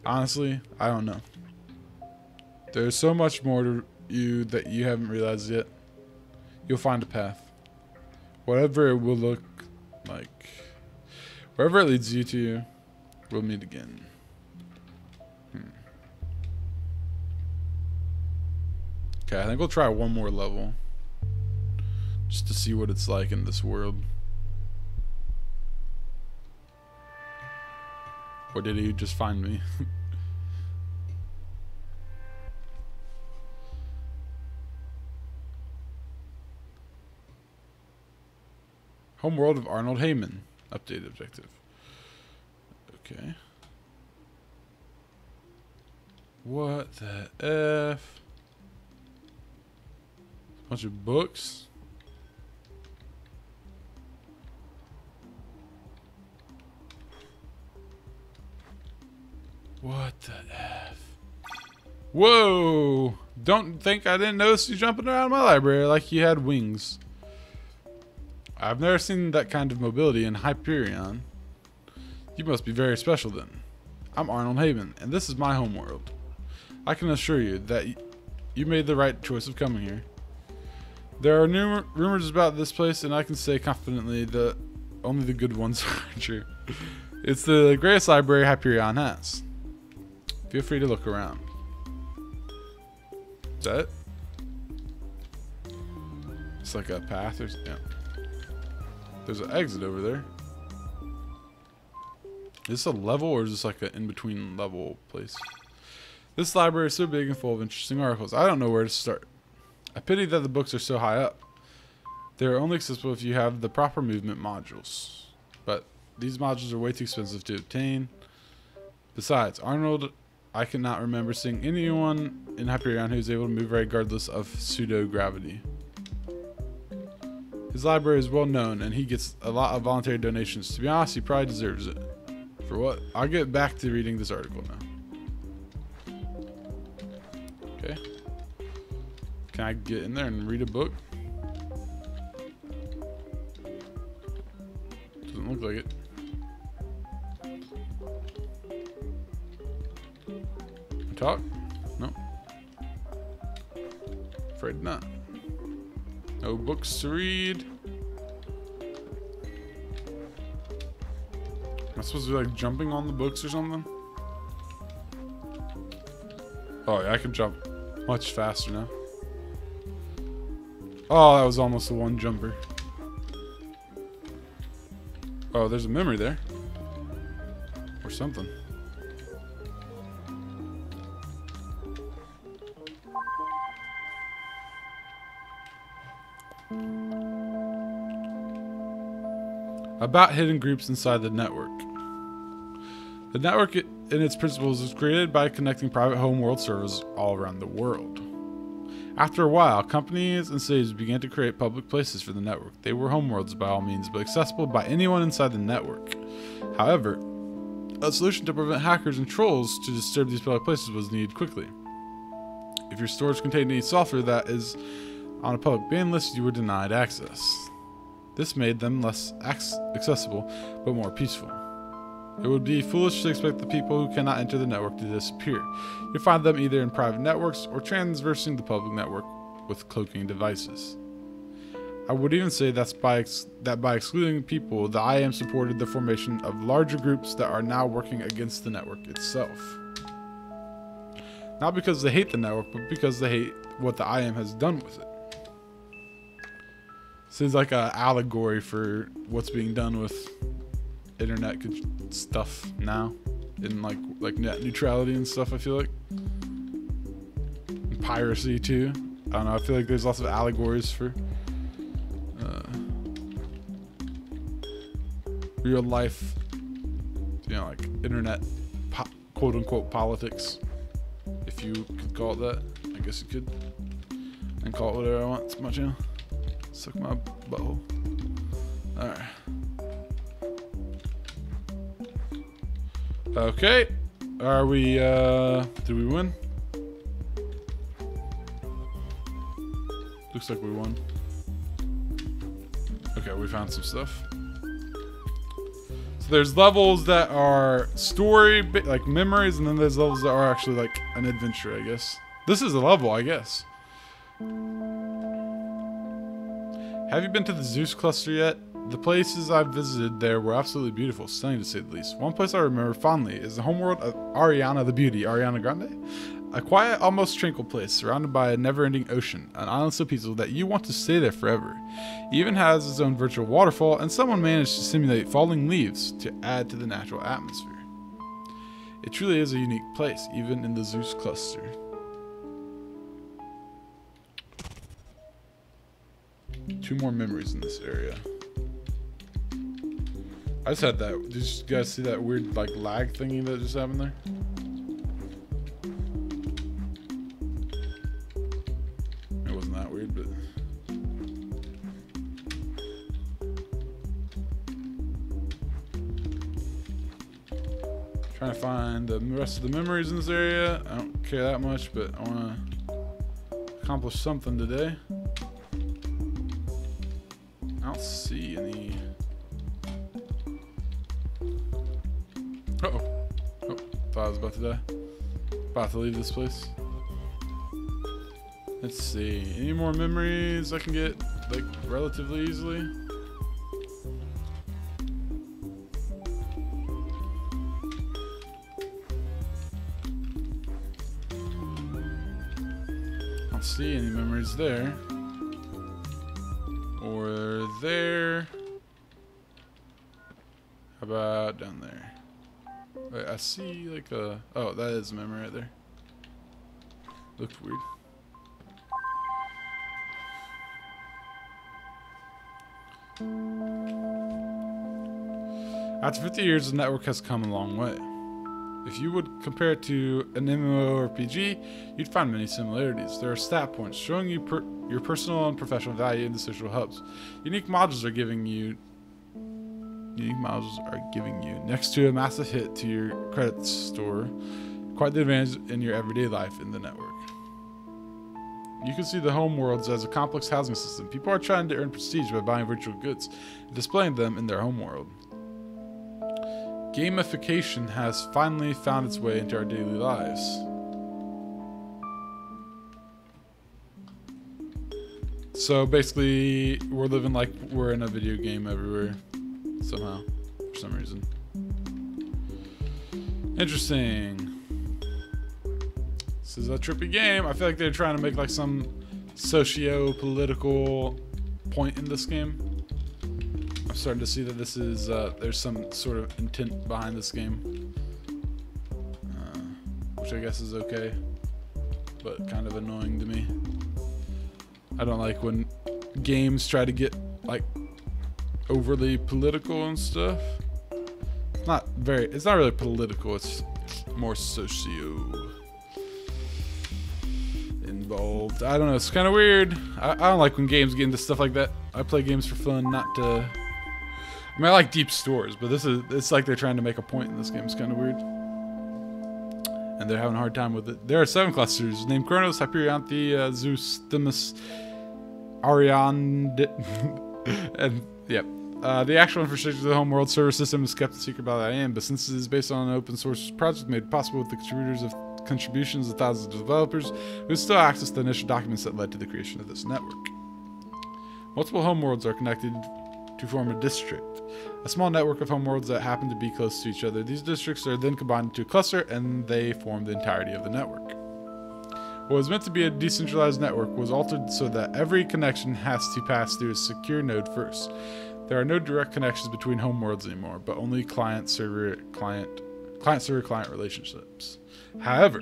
Honestly, I don't know. There's so much more to you that you haven't realized yet. You'll find a path. Whatever it will look like. Wherever it leads you to, we'll meet again. Hmm. Okay, I think we'll try one more level. Just to see what it's like in this world. Or did he just find me? [LAUGHS] Homeworld of Arnold Heyman. Update objective. Okay. What the F? Bunch of books. What the F? Whoa! Don't think I didn't notice you jumping around my library like you had wings. I've never seen that kind of mobility in Hyperion. You must be very special then. I'm Arnold Heyman, and this is my homeworld. I can assure you that you made the right choice of coming here. There are numer- rumors about this place, and I can say confidently that only the good ones [LAUGHS] are true. It's the greatest library Hyperion has. Feel free to look around. Is that it? It's like a path or yeah. There's an exit over there. Is this a level or is this like an in-between level place? This library is so big and full of interesting articles. I don't know where to start. I pity that the books are so high up. They're only accessible if you have the proper movement modules. But these modules are way too expensive to obtain. Besides, Arnold, I cannot remember seeing anyone in Hyperion who is able to move regardless of pseudo-gravity. His library is well known, and he gets a lot of voluntary donations. To be honest, he probably deserves it. For what? I'll get back to reading this article now. Okay. Can I get in there and read a book? Doesn't look like it. Talk? No. Afraid not. No books to read. Am I supposed to be like jumping on the books or something? Oh yeah, I can jump much faster now. Oh, that was almost a one jumper. Oh, there's a memory there. Or something. About hidden groups inside the network. The network in its principles was created by connecting private homeworld servers all around the world. After a while, companies and cities began to create public places for the network. They were homeworlds by all means, but accessible by anyone inside the network. However, a solution to prevent hackers and trolls to disturb these public places was needed quickly. If your storage contained any software that is on a public ban list, you were denied access. This made them less accessible, but more peaceful. It would be foolish to expect the people who cannot enter the network to disappear. You find them either in private networks or transversing the public network with cloaking devices. I would even say that's by that by excluding people, the IAM supported the formation of larger groups that are now working against the network itself. Not because they hate the network, but because they hate what the IAM has done with it. Seems like an allegory for what's being done with internet stuff now, and like like net neutrality and stuff. I feel like and piracy too. I don't know. I feel like there's lots of allegories for uh, real life, you know, like internet quote unquote politics, if you could call it that. I guess you could. And call it whatever I want. It's my channel. Suck my butthole. Alright. Okay. Are we, uh, did we win? Looks like we won. Okay, we found some stuff. So there's levels that are story, like memories, and then there's levels that are actually like an adventure, I guess. This is a level, I guess. Have you been to the Zeus cluster yet? The places I've visited there were absolutely beautiful, stunning to say the least. One place I remember fondly is the homeworld of Ariana the Beauty, Ariana Grande. A quiet, almost tranquil place surrounded by a never-ending ocean, an island so peaceful that you want to stay there forever. It even has its own virtual waterfall, and someone managed to simulate falling leaves to add to the natural atmosphere. It truly is a unique place, even in the Zeus cluster. Two more memories in this area. I just had that. Did you guys see that weird like lag thingy that just happened there? It wasn't that weird, but. Trying to find the rest of the memories in this area. I don't care that much, but I want to accomplish something today. Don't see any. Uh oh. Oh, thought I was about to die. About to leave this place. Let's see. Any more memories I can get, like, relatively easily? I don't see any memories there. See like a... Oh, that is a memory right there. Looked weird. After 50 years, the network has come a long way. If you would compare it to an MMORPG, you'd find many similarities. There are stat points showing you per your personal and professional value in the social hubs. Unique modules are giving you unique modules are giving you next to a massive hit to your credit store. Quite the advantage in your everyday life in the network. You can see the home worlds as a complex housing system. People are trying to earn prestige by buying virtual goods and displaying them in their home world. Gamification has finally found its way into our daily lives. So basically, we're living like we're in a video game everywhere somehow, for some reason. Interesting. This is a trippy game. I feel like they're trying to make like some socio-political point in this game. I'm starting to see that this is, uh, there's some sort of intent behind this game. Uh, which I guess is okay. But kind of annoying to me. I don't like when games try to get, like, overly political and stuff. It's not very. It's not really political. It's more socio involved. I don't know. It's kind of weird. I, I don't like when games get into stuff like that. I play games for fun, not to. I mean, I like deep stores, but this is. It's like they're trying to make a point in this game. It's kind of weird. And they're having a hard time with it. There are seven clusters named Kronos, Hyperionte, uh, Zeus, Themis, Ariane, [LAUGHS] and yeah. Uh, the actual infrastructure of the homeworld server system is kept a secret by the IAM, but since it is based on an open source project made possible with the contributors of contributions of thousands of developers, we still access the initial documents that led to the creation of this network. Multiple homeworlds are connected to form a district, a small network of homeworlds that happen to be close to each other. These districts are then combined into a cluster, and they form the entirety of the network. What was meant to be a decentralized network was altered so that every connection has to pass through a secure node first. There are no direct connections between homeworlds anymore, but only client-server client client-server client relationships. However,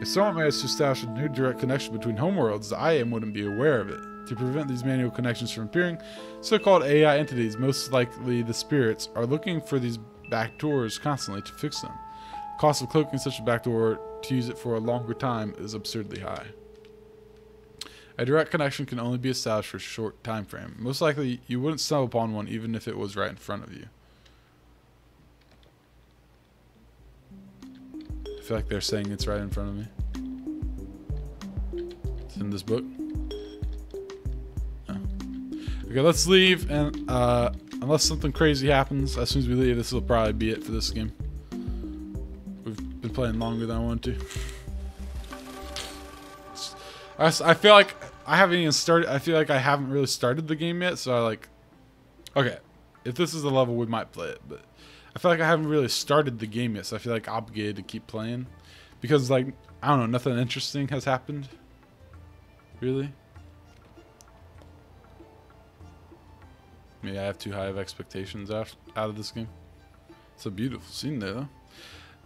if someone managed to establish a new direct connection between homeworlds, the IAM wouldn't be aware of it. To prevent these manual connections from appearing, so-called AI entities, most likely the spirits, are looking for these backdoors constantly to fix them. The cost of cloaking such a backdoor to use it for a longer time is absurdly high. A direct connection can only be established for a short time frame. Most likely, you wouldn't stumble upon one even if it was right in front of you. I feel like they're saying it's right in front of me. It's in this book. Oh. Okay, let's leave, and uh, unless something crazy happens, as soon as we leave, this will probably be it for this game. We've been playing longer than I wanted to. I, feel like I haven't even started. I feel like I haven't really started the game yet. So I like, okay, if this is the level, we might play it. But I feel like I haven't really started the game yet. So I feel like obligated to keep playing because like I don't know, nothing interesting has happened. Really. Maybe I have too high of expectations out out of this game. It's a beautiful scene there though.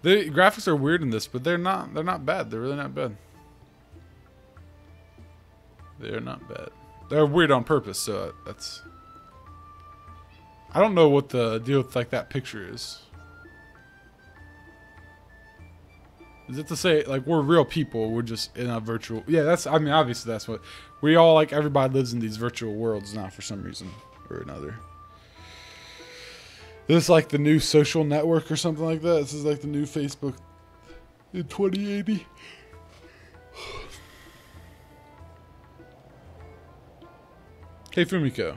The graphics are weird in this, but they're not they're not bad. They're really not bad. They're not bad. They're weird on purpose, so that's... I don't know what the deal with like that picture is. Is it to say like we're real people? We're just in a virtual. Yeah, that's. I mean, obviously that's what we all like. Everybody lives in these virtual worlds now for some reason or another. This is like the new social network or something like that. This is like the new Facebook in 2080. Hey Fumiko.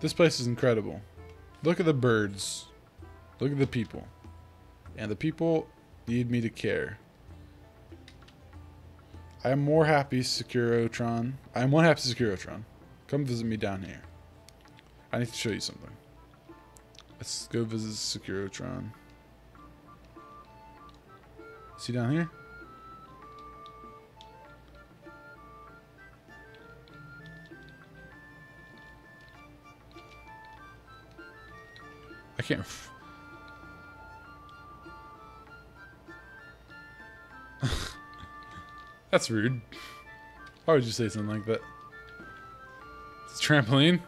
This place is incredible. Look at the birds. Look at the people. And the people need me to care. I am more happy, Securotron. I am one happy, Securotron. Come visit me down here. I need to show you something. Let's go visit Securotron. See down here? I can't. [LAUGHS] That's rude. Why would you say something like that? It's a trampoline.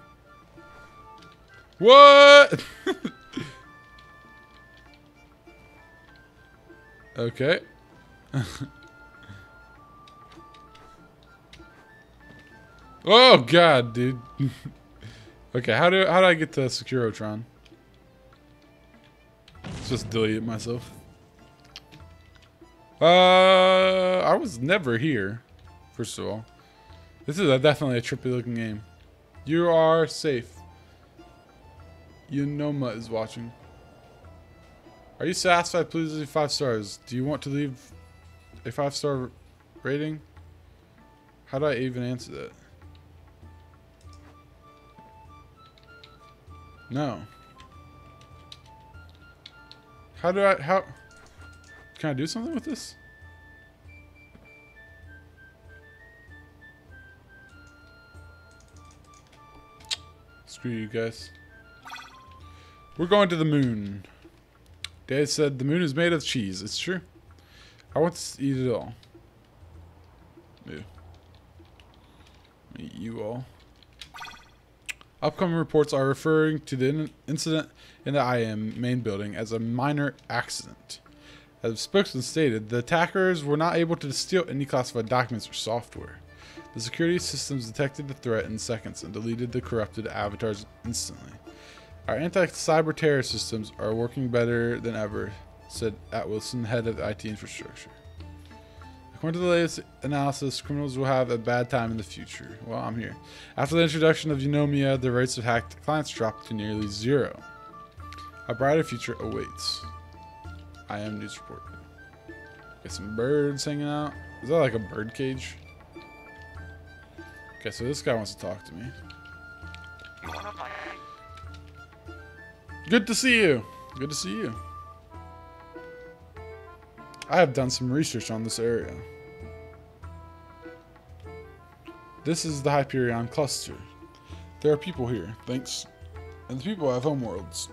What? [LAUGHS] okay. [LAUGHS] oh god, dude. okay, how do how do I get to Securotron? Just delete myself. Uh, I was never here, first of all. This is a, definitely a trippy looking game. You are safe. Eunomia is watching. Are you satisfied? Please leave five stars. Do you want to leave a five star rating? How do I even answer that? No. How do I, how, can I do something with this? Screw you guys. We're going to the moon. Dad said the moon is made of cheese. It's true. I want to eat it all. Ew. Eat you all. Upcoming reports are referring to the in- incident in the IM main building as a minor accident. As the spokesman stated, the attackers were not able to steal any classified documents or software. The security systems detected the threat in seconds and deleted the corrupted avatars instantly. Our anti-cyber terror systems are working better than ever, said Atwilson, head of IT infrastructure. According to the latest analysis, criminals will have a bad time in the future. Well, I'm here. After the introduction of Eunomia, the rates of hacked clients dropped to nearly zero. A brighter future awaits. I am news report. Got some birds hanging out. Is that like a bird cage? Okay, so this guy wants to talk to me. Good to see you. Good to see you. I have done some research on this area. This is the Hyperion cluster. There are people here, thanks. And the people have homeworlds.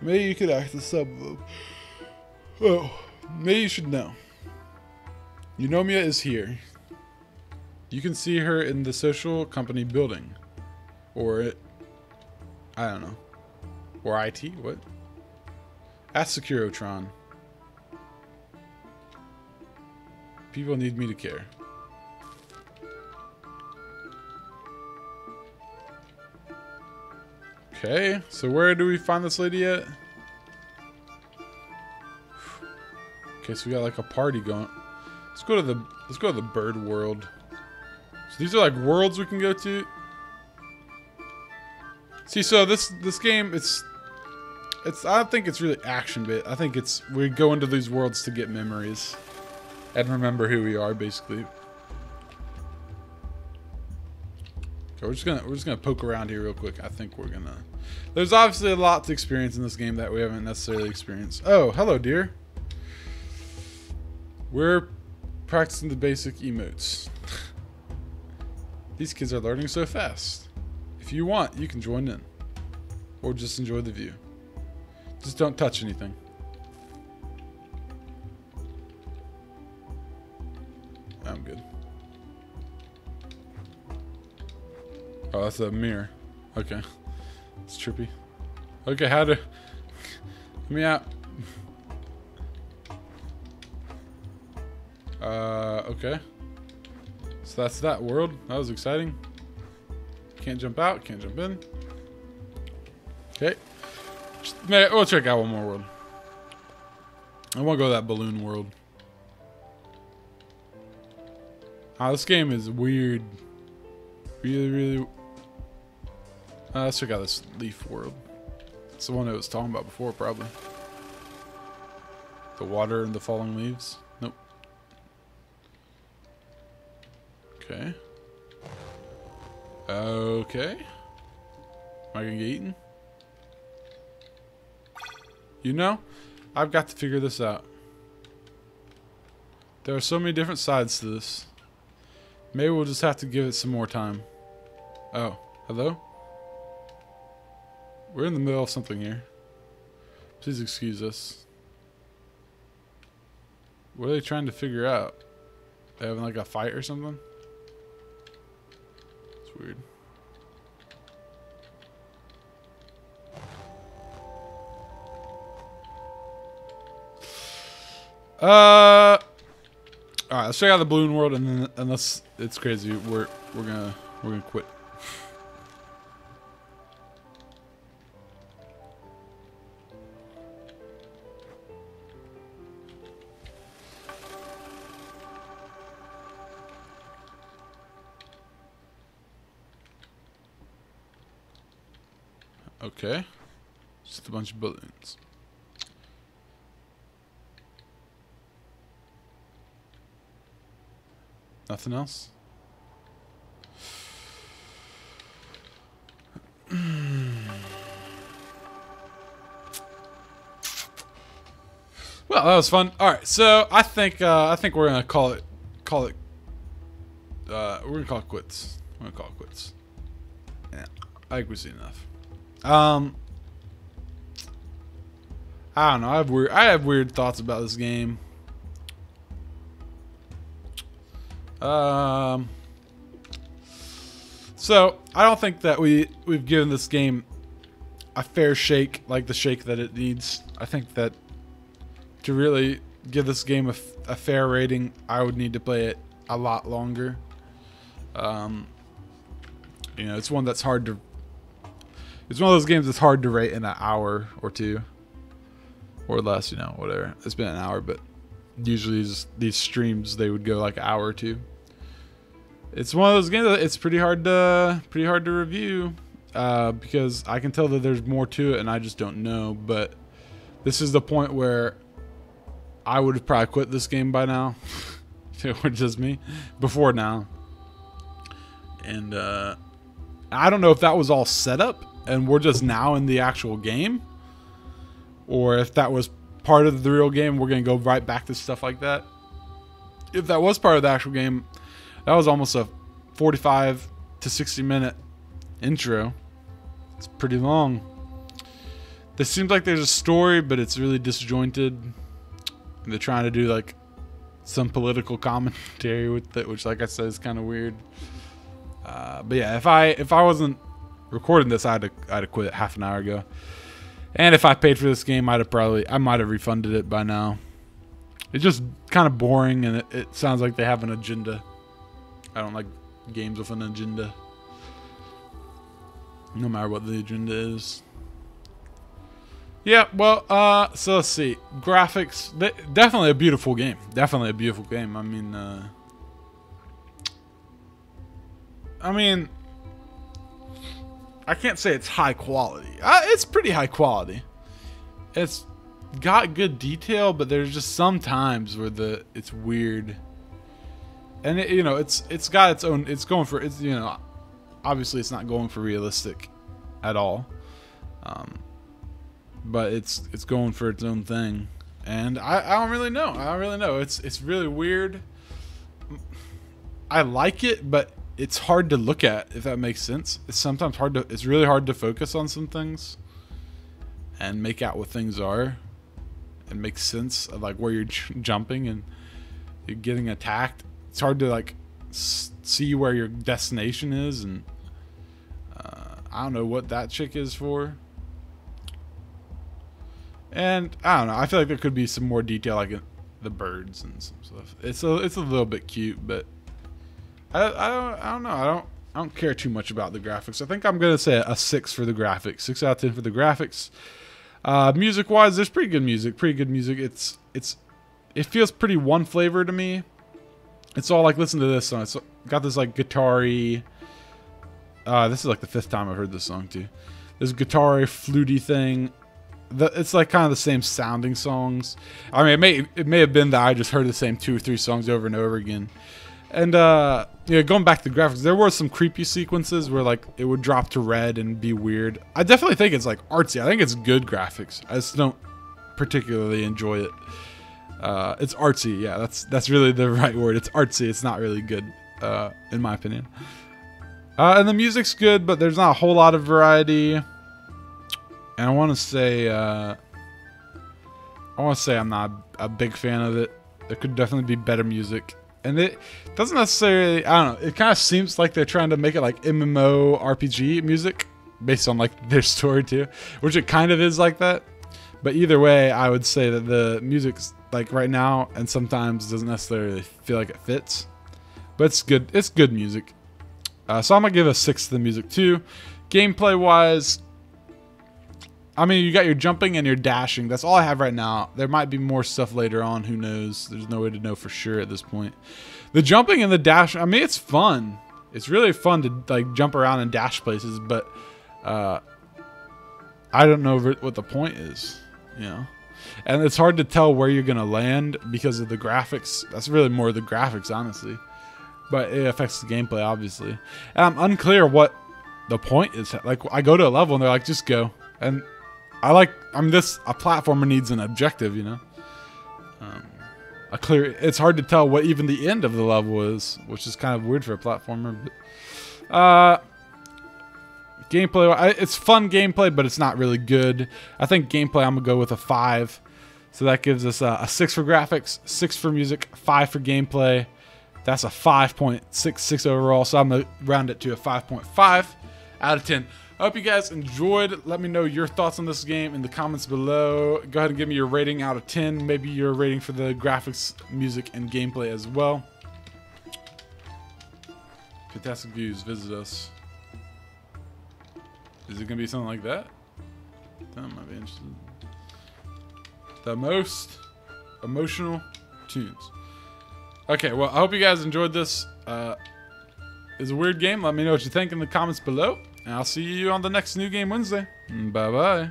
Maybe you could some of them. Oh, maybe you should know. Eunomia is here. You can see her in the social company building. Or it. I don't know. Or IT? What? Ask Securotron. People need me to care. Okay, so where do we find this lady at? Okay, so we got like a party going. Let's go to the let's go to the bird world. So these are like worlds we can go to. See, so this this game it's it's I don't think it's really action bit. I think it's we go into these worlds to get memories and remember who we are basically. Okay, we're just gonna we're just gonna poke around here real quick. I think we're gonna. There's obviously a lot to experience in this game that we haven't necessarily experienced. Oh, hello, dear. We're practicing the basic emotes. These kids are learning so fast. If you want, you can join in, or just enjoy the view. Just don't touch anything. Oh, that's a mirror. Okay. It's trippy. Okay, how to... Let me out. Uh, okay. So that's that world. That was exciting. Can't jump out, can't jump in. Okay. Just, we'll check out one more world. I want to go to that balloon world. Ah, this game is weird. Really, really uh, let's check this leaf world. It's the one I was talking about before, probably. The water and the falling leaves. Nope. Okay. Okay. Am I gonna get eaten? You know, I've got to figure this out. There are so many different sides to this. Maybe we'll just have to give it some more time. Oh, hello? We're in the middle of something here. Please excuse us. What are they trying to figure out? They having like a fight or something? It's weird. Uh, all right. Let's check out the balloon world, and then unless it's crazy, we're we're gonna we're gonna quit. Okay. Just a bunch of balloons. Nothing else? well, that was fun. All right, so I think uh, I think we're gonna call it call it. Uh, we're gonna call it quits. We're gonna call it quits. Yeah, I think we've seen enough. Um, I don't know. I have weird. I have weird thoughts about this game. Um, So I don't think that we we've given this game a fair shake, like the shake that it needs. I think that to really give this game a, a fair rating, I would need to play it a lot longer. Um, you know, it's one that's hard to. It's one of those games that's hard to rate in an hour or two, or less. You know, whatever. It's been an hour, but usually these, these streams they would go like an hour or two. It's one of those games that it's pretty hard to pretty hard to review uh, because I can tell that there's more to it and I just don't know. But this is the point where I would have probably quit this game by now. [LAUGHS] it was just me before now. And uh, I don't know if that was all set up and we're just now in the actual game, or if that was part of the real game. We're gonna go right back to stuff like that. If that was part of the actual game, that was almost a 45 to 60 minute intro. It's pretty long. There seems like there's a story, but it's really disjointed. They're trying to do like some political [LAUGHS] commentary with it, which, like I said, is kind of weird. Uh, but yeah, if I if I wasn't recording this, I'd have, I'd have quit half an hour ago. And if I paid for this game, I'd have probably I might have refunded it by now. It's just kind of boring, and it, it sounds like they have an agenda. I don't like games with an agenda. No matter what the agenda is. Yeah, well, uh, so let's see. Graphics, definitely a beautiful game. Definitely a beautiful game. I mean, uh, I mean, I can't say it's high quality. Uh, it's pretty high quality. It's got good detail, but there's just some times where the it's weird. And it, you know it's it's got its own it's going for it's you know obviously it's not going for realistic at all. Um, but it's it's going for its own thing. And I, I don't really know. I don't really know. It's it's really weird. I like it but it's hard to look at if that makes sense it's sometimes hard to it's really hard to focus on some things and make out what things are and make sense of like where you're jumping and you're getting attacked it's hard to like see where your destination is, and uh, I don't know what that chick is for. And I don't know. I feel like there could be some more detail, like the birds and some stuff. It's a it's a little bit cute, but I, I don't I don't know. I don't I don't care too much about the graphics. I think I'm gonna say a six for the graphics. Six out of ten for the graphics. Uh, music wise, there's pretty good music. Pretty good music. It's it's it feels pretty one flavor to me. It's all like listen to this song. It's got this like guitar-y. Uh, this is like the fifth time I've heard this song too. This guitar fluty thing. The, it's like kind of the same sounding songs. I mean, it may it may have been that I just heard the same two or three songs over and over again. And uh, yeah, going back to the graphics, there were some creepy sequences where like it would drop to red and be weird. I definitely think it's like artsy. I think it's good graphics. I just don't particularly enjoy it. Uh, it's artsy. Yeah, that's that's really the [LAUGHS] right word. It's artsy. It's not really good, uh, in my opinion. Uh, and the music's good, but there's not a whole lot of variety. And I want to say, uh, I want to say I'm not a big fan of it. There could definitely be better music, and it doesn't necessarily. I don't know. It kind of seems like they're trying to make it like MMO RPG music based on like their [LAUGHS] story too, which it kind of is like that. But either way, I would say that the music's like right now, and sometimes doesn't necessarily feel like it fits. But it's good. It's good music. Uh, so I'm gonna give a six to the music too. Gameplay wise, I mean, you got your jumping and your dashing. That's all I have right now. There might be more stuff later on. Who knows? There's no way to know for sure at this point. The jumping and the dash. I mean, it's fun. It's really fun to like jump around and dash places, but uh, I don't know what the point is. You know and it's hard to tell where you're gonna land because of the graphics. That's really more the graphics, honestly, but it affects the gameplay, obviously. And I'm unclear what the point is. Like, I go to a level and they're like, just go, and I like. I'm this a platformer needs an objective, you know. Um, a clear. It's hard to tell what even the end of the level is, which is kind of weird for a platformer. But, uh, gameplay, it's fun gameplay, but it's not really good. I think gameplay, I'm gonna go with a five. So that gives us a, a six for graphics, six for music, five for gameplay. That's a 5.66 overall, so I'm to round it to a 5.5 out of 10. I hope you guys enjoyed. Let me know your thoughts on this game in the comments below. Go ahead and give me your rating out of 10. Maybe your rating for the graphics, music, and gameplay as well. Fantastic views. Visit us. Is it going to be something like that? That might be interesting. The most emotional tunes. Okay, well, I hope you guys enjoyed this. Uh, it's a weird game. Let me know what you think in the comments below. And I'll see you on the next New Game Wednesday. Bye-bye.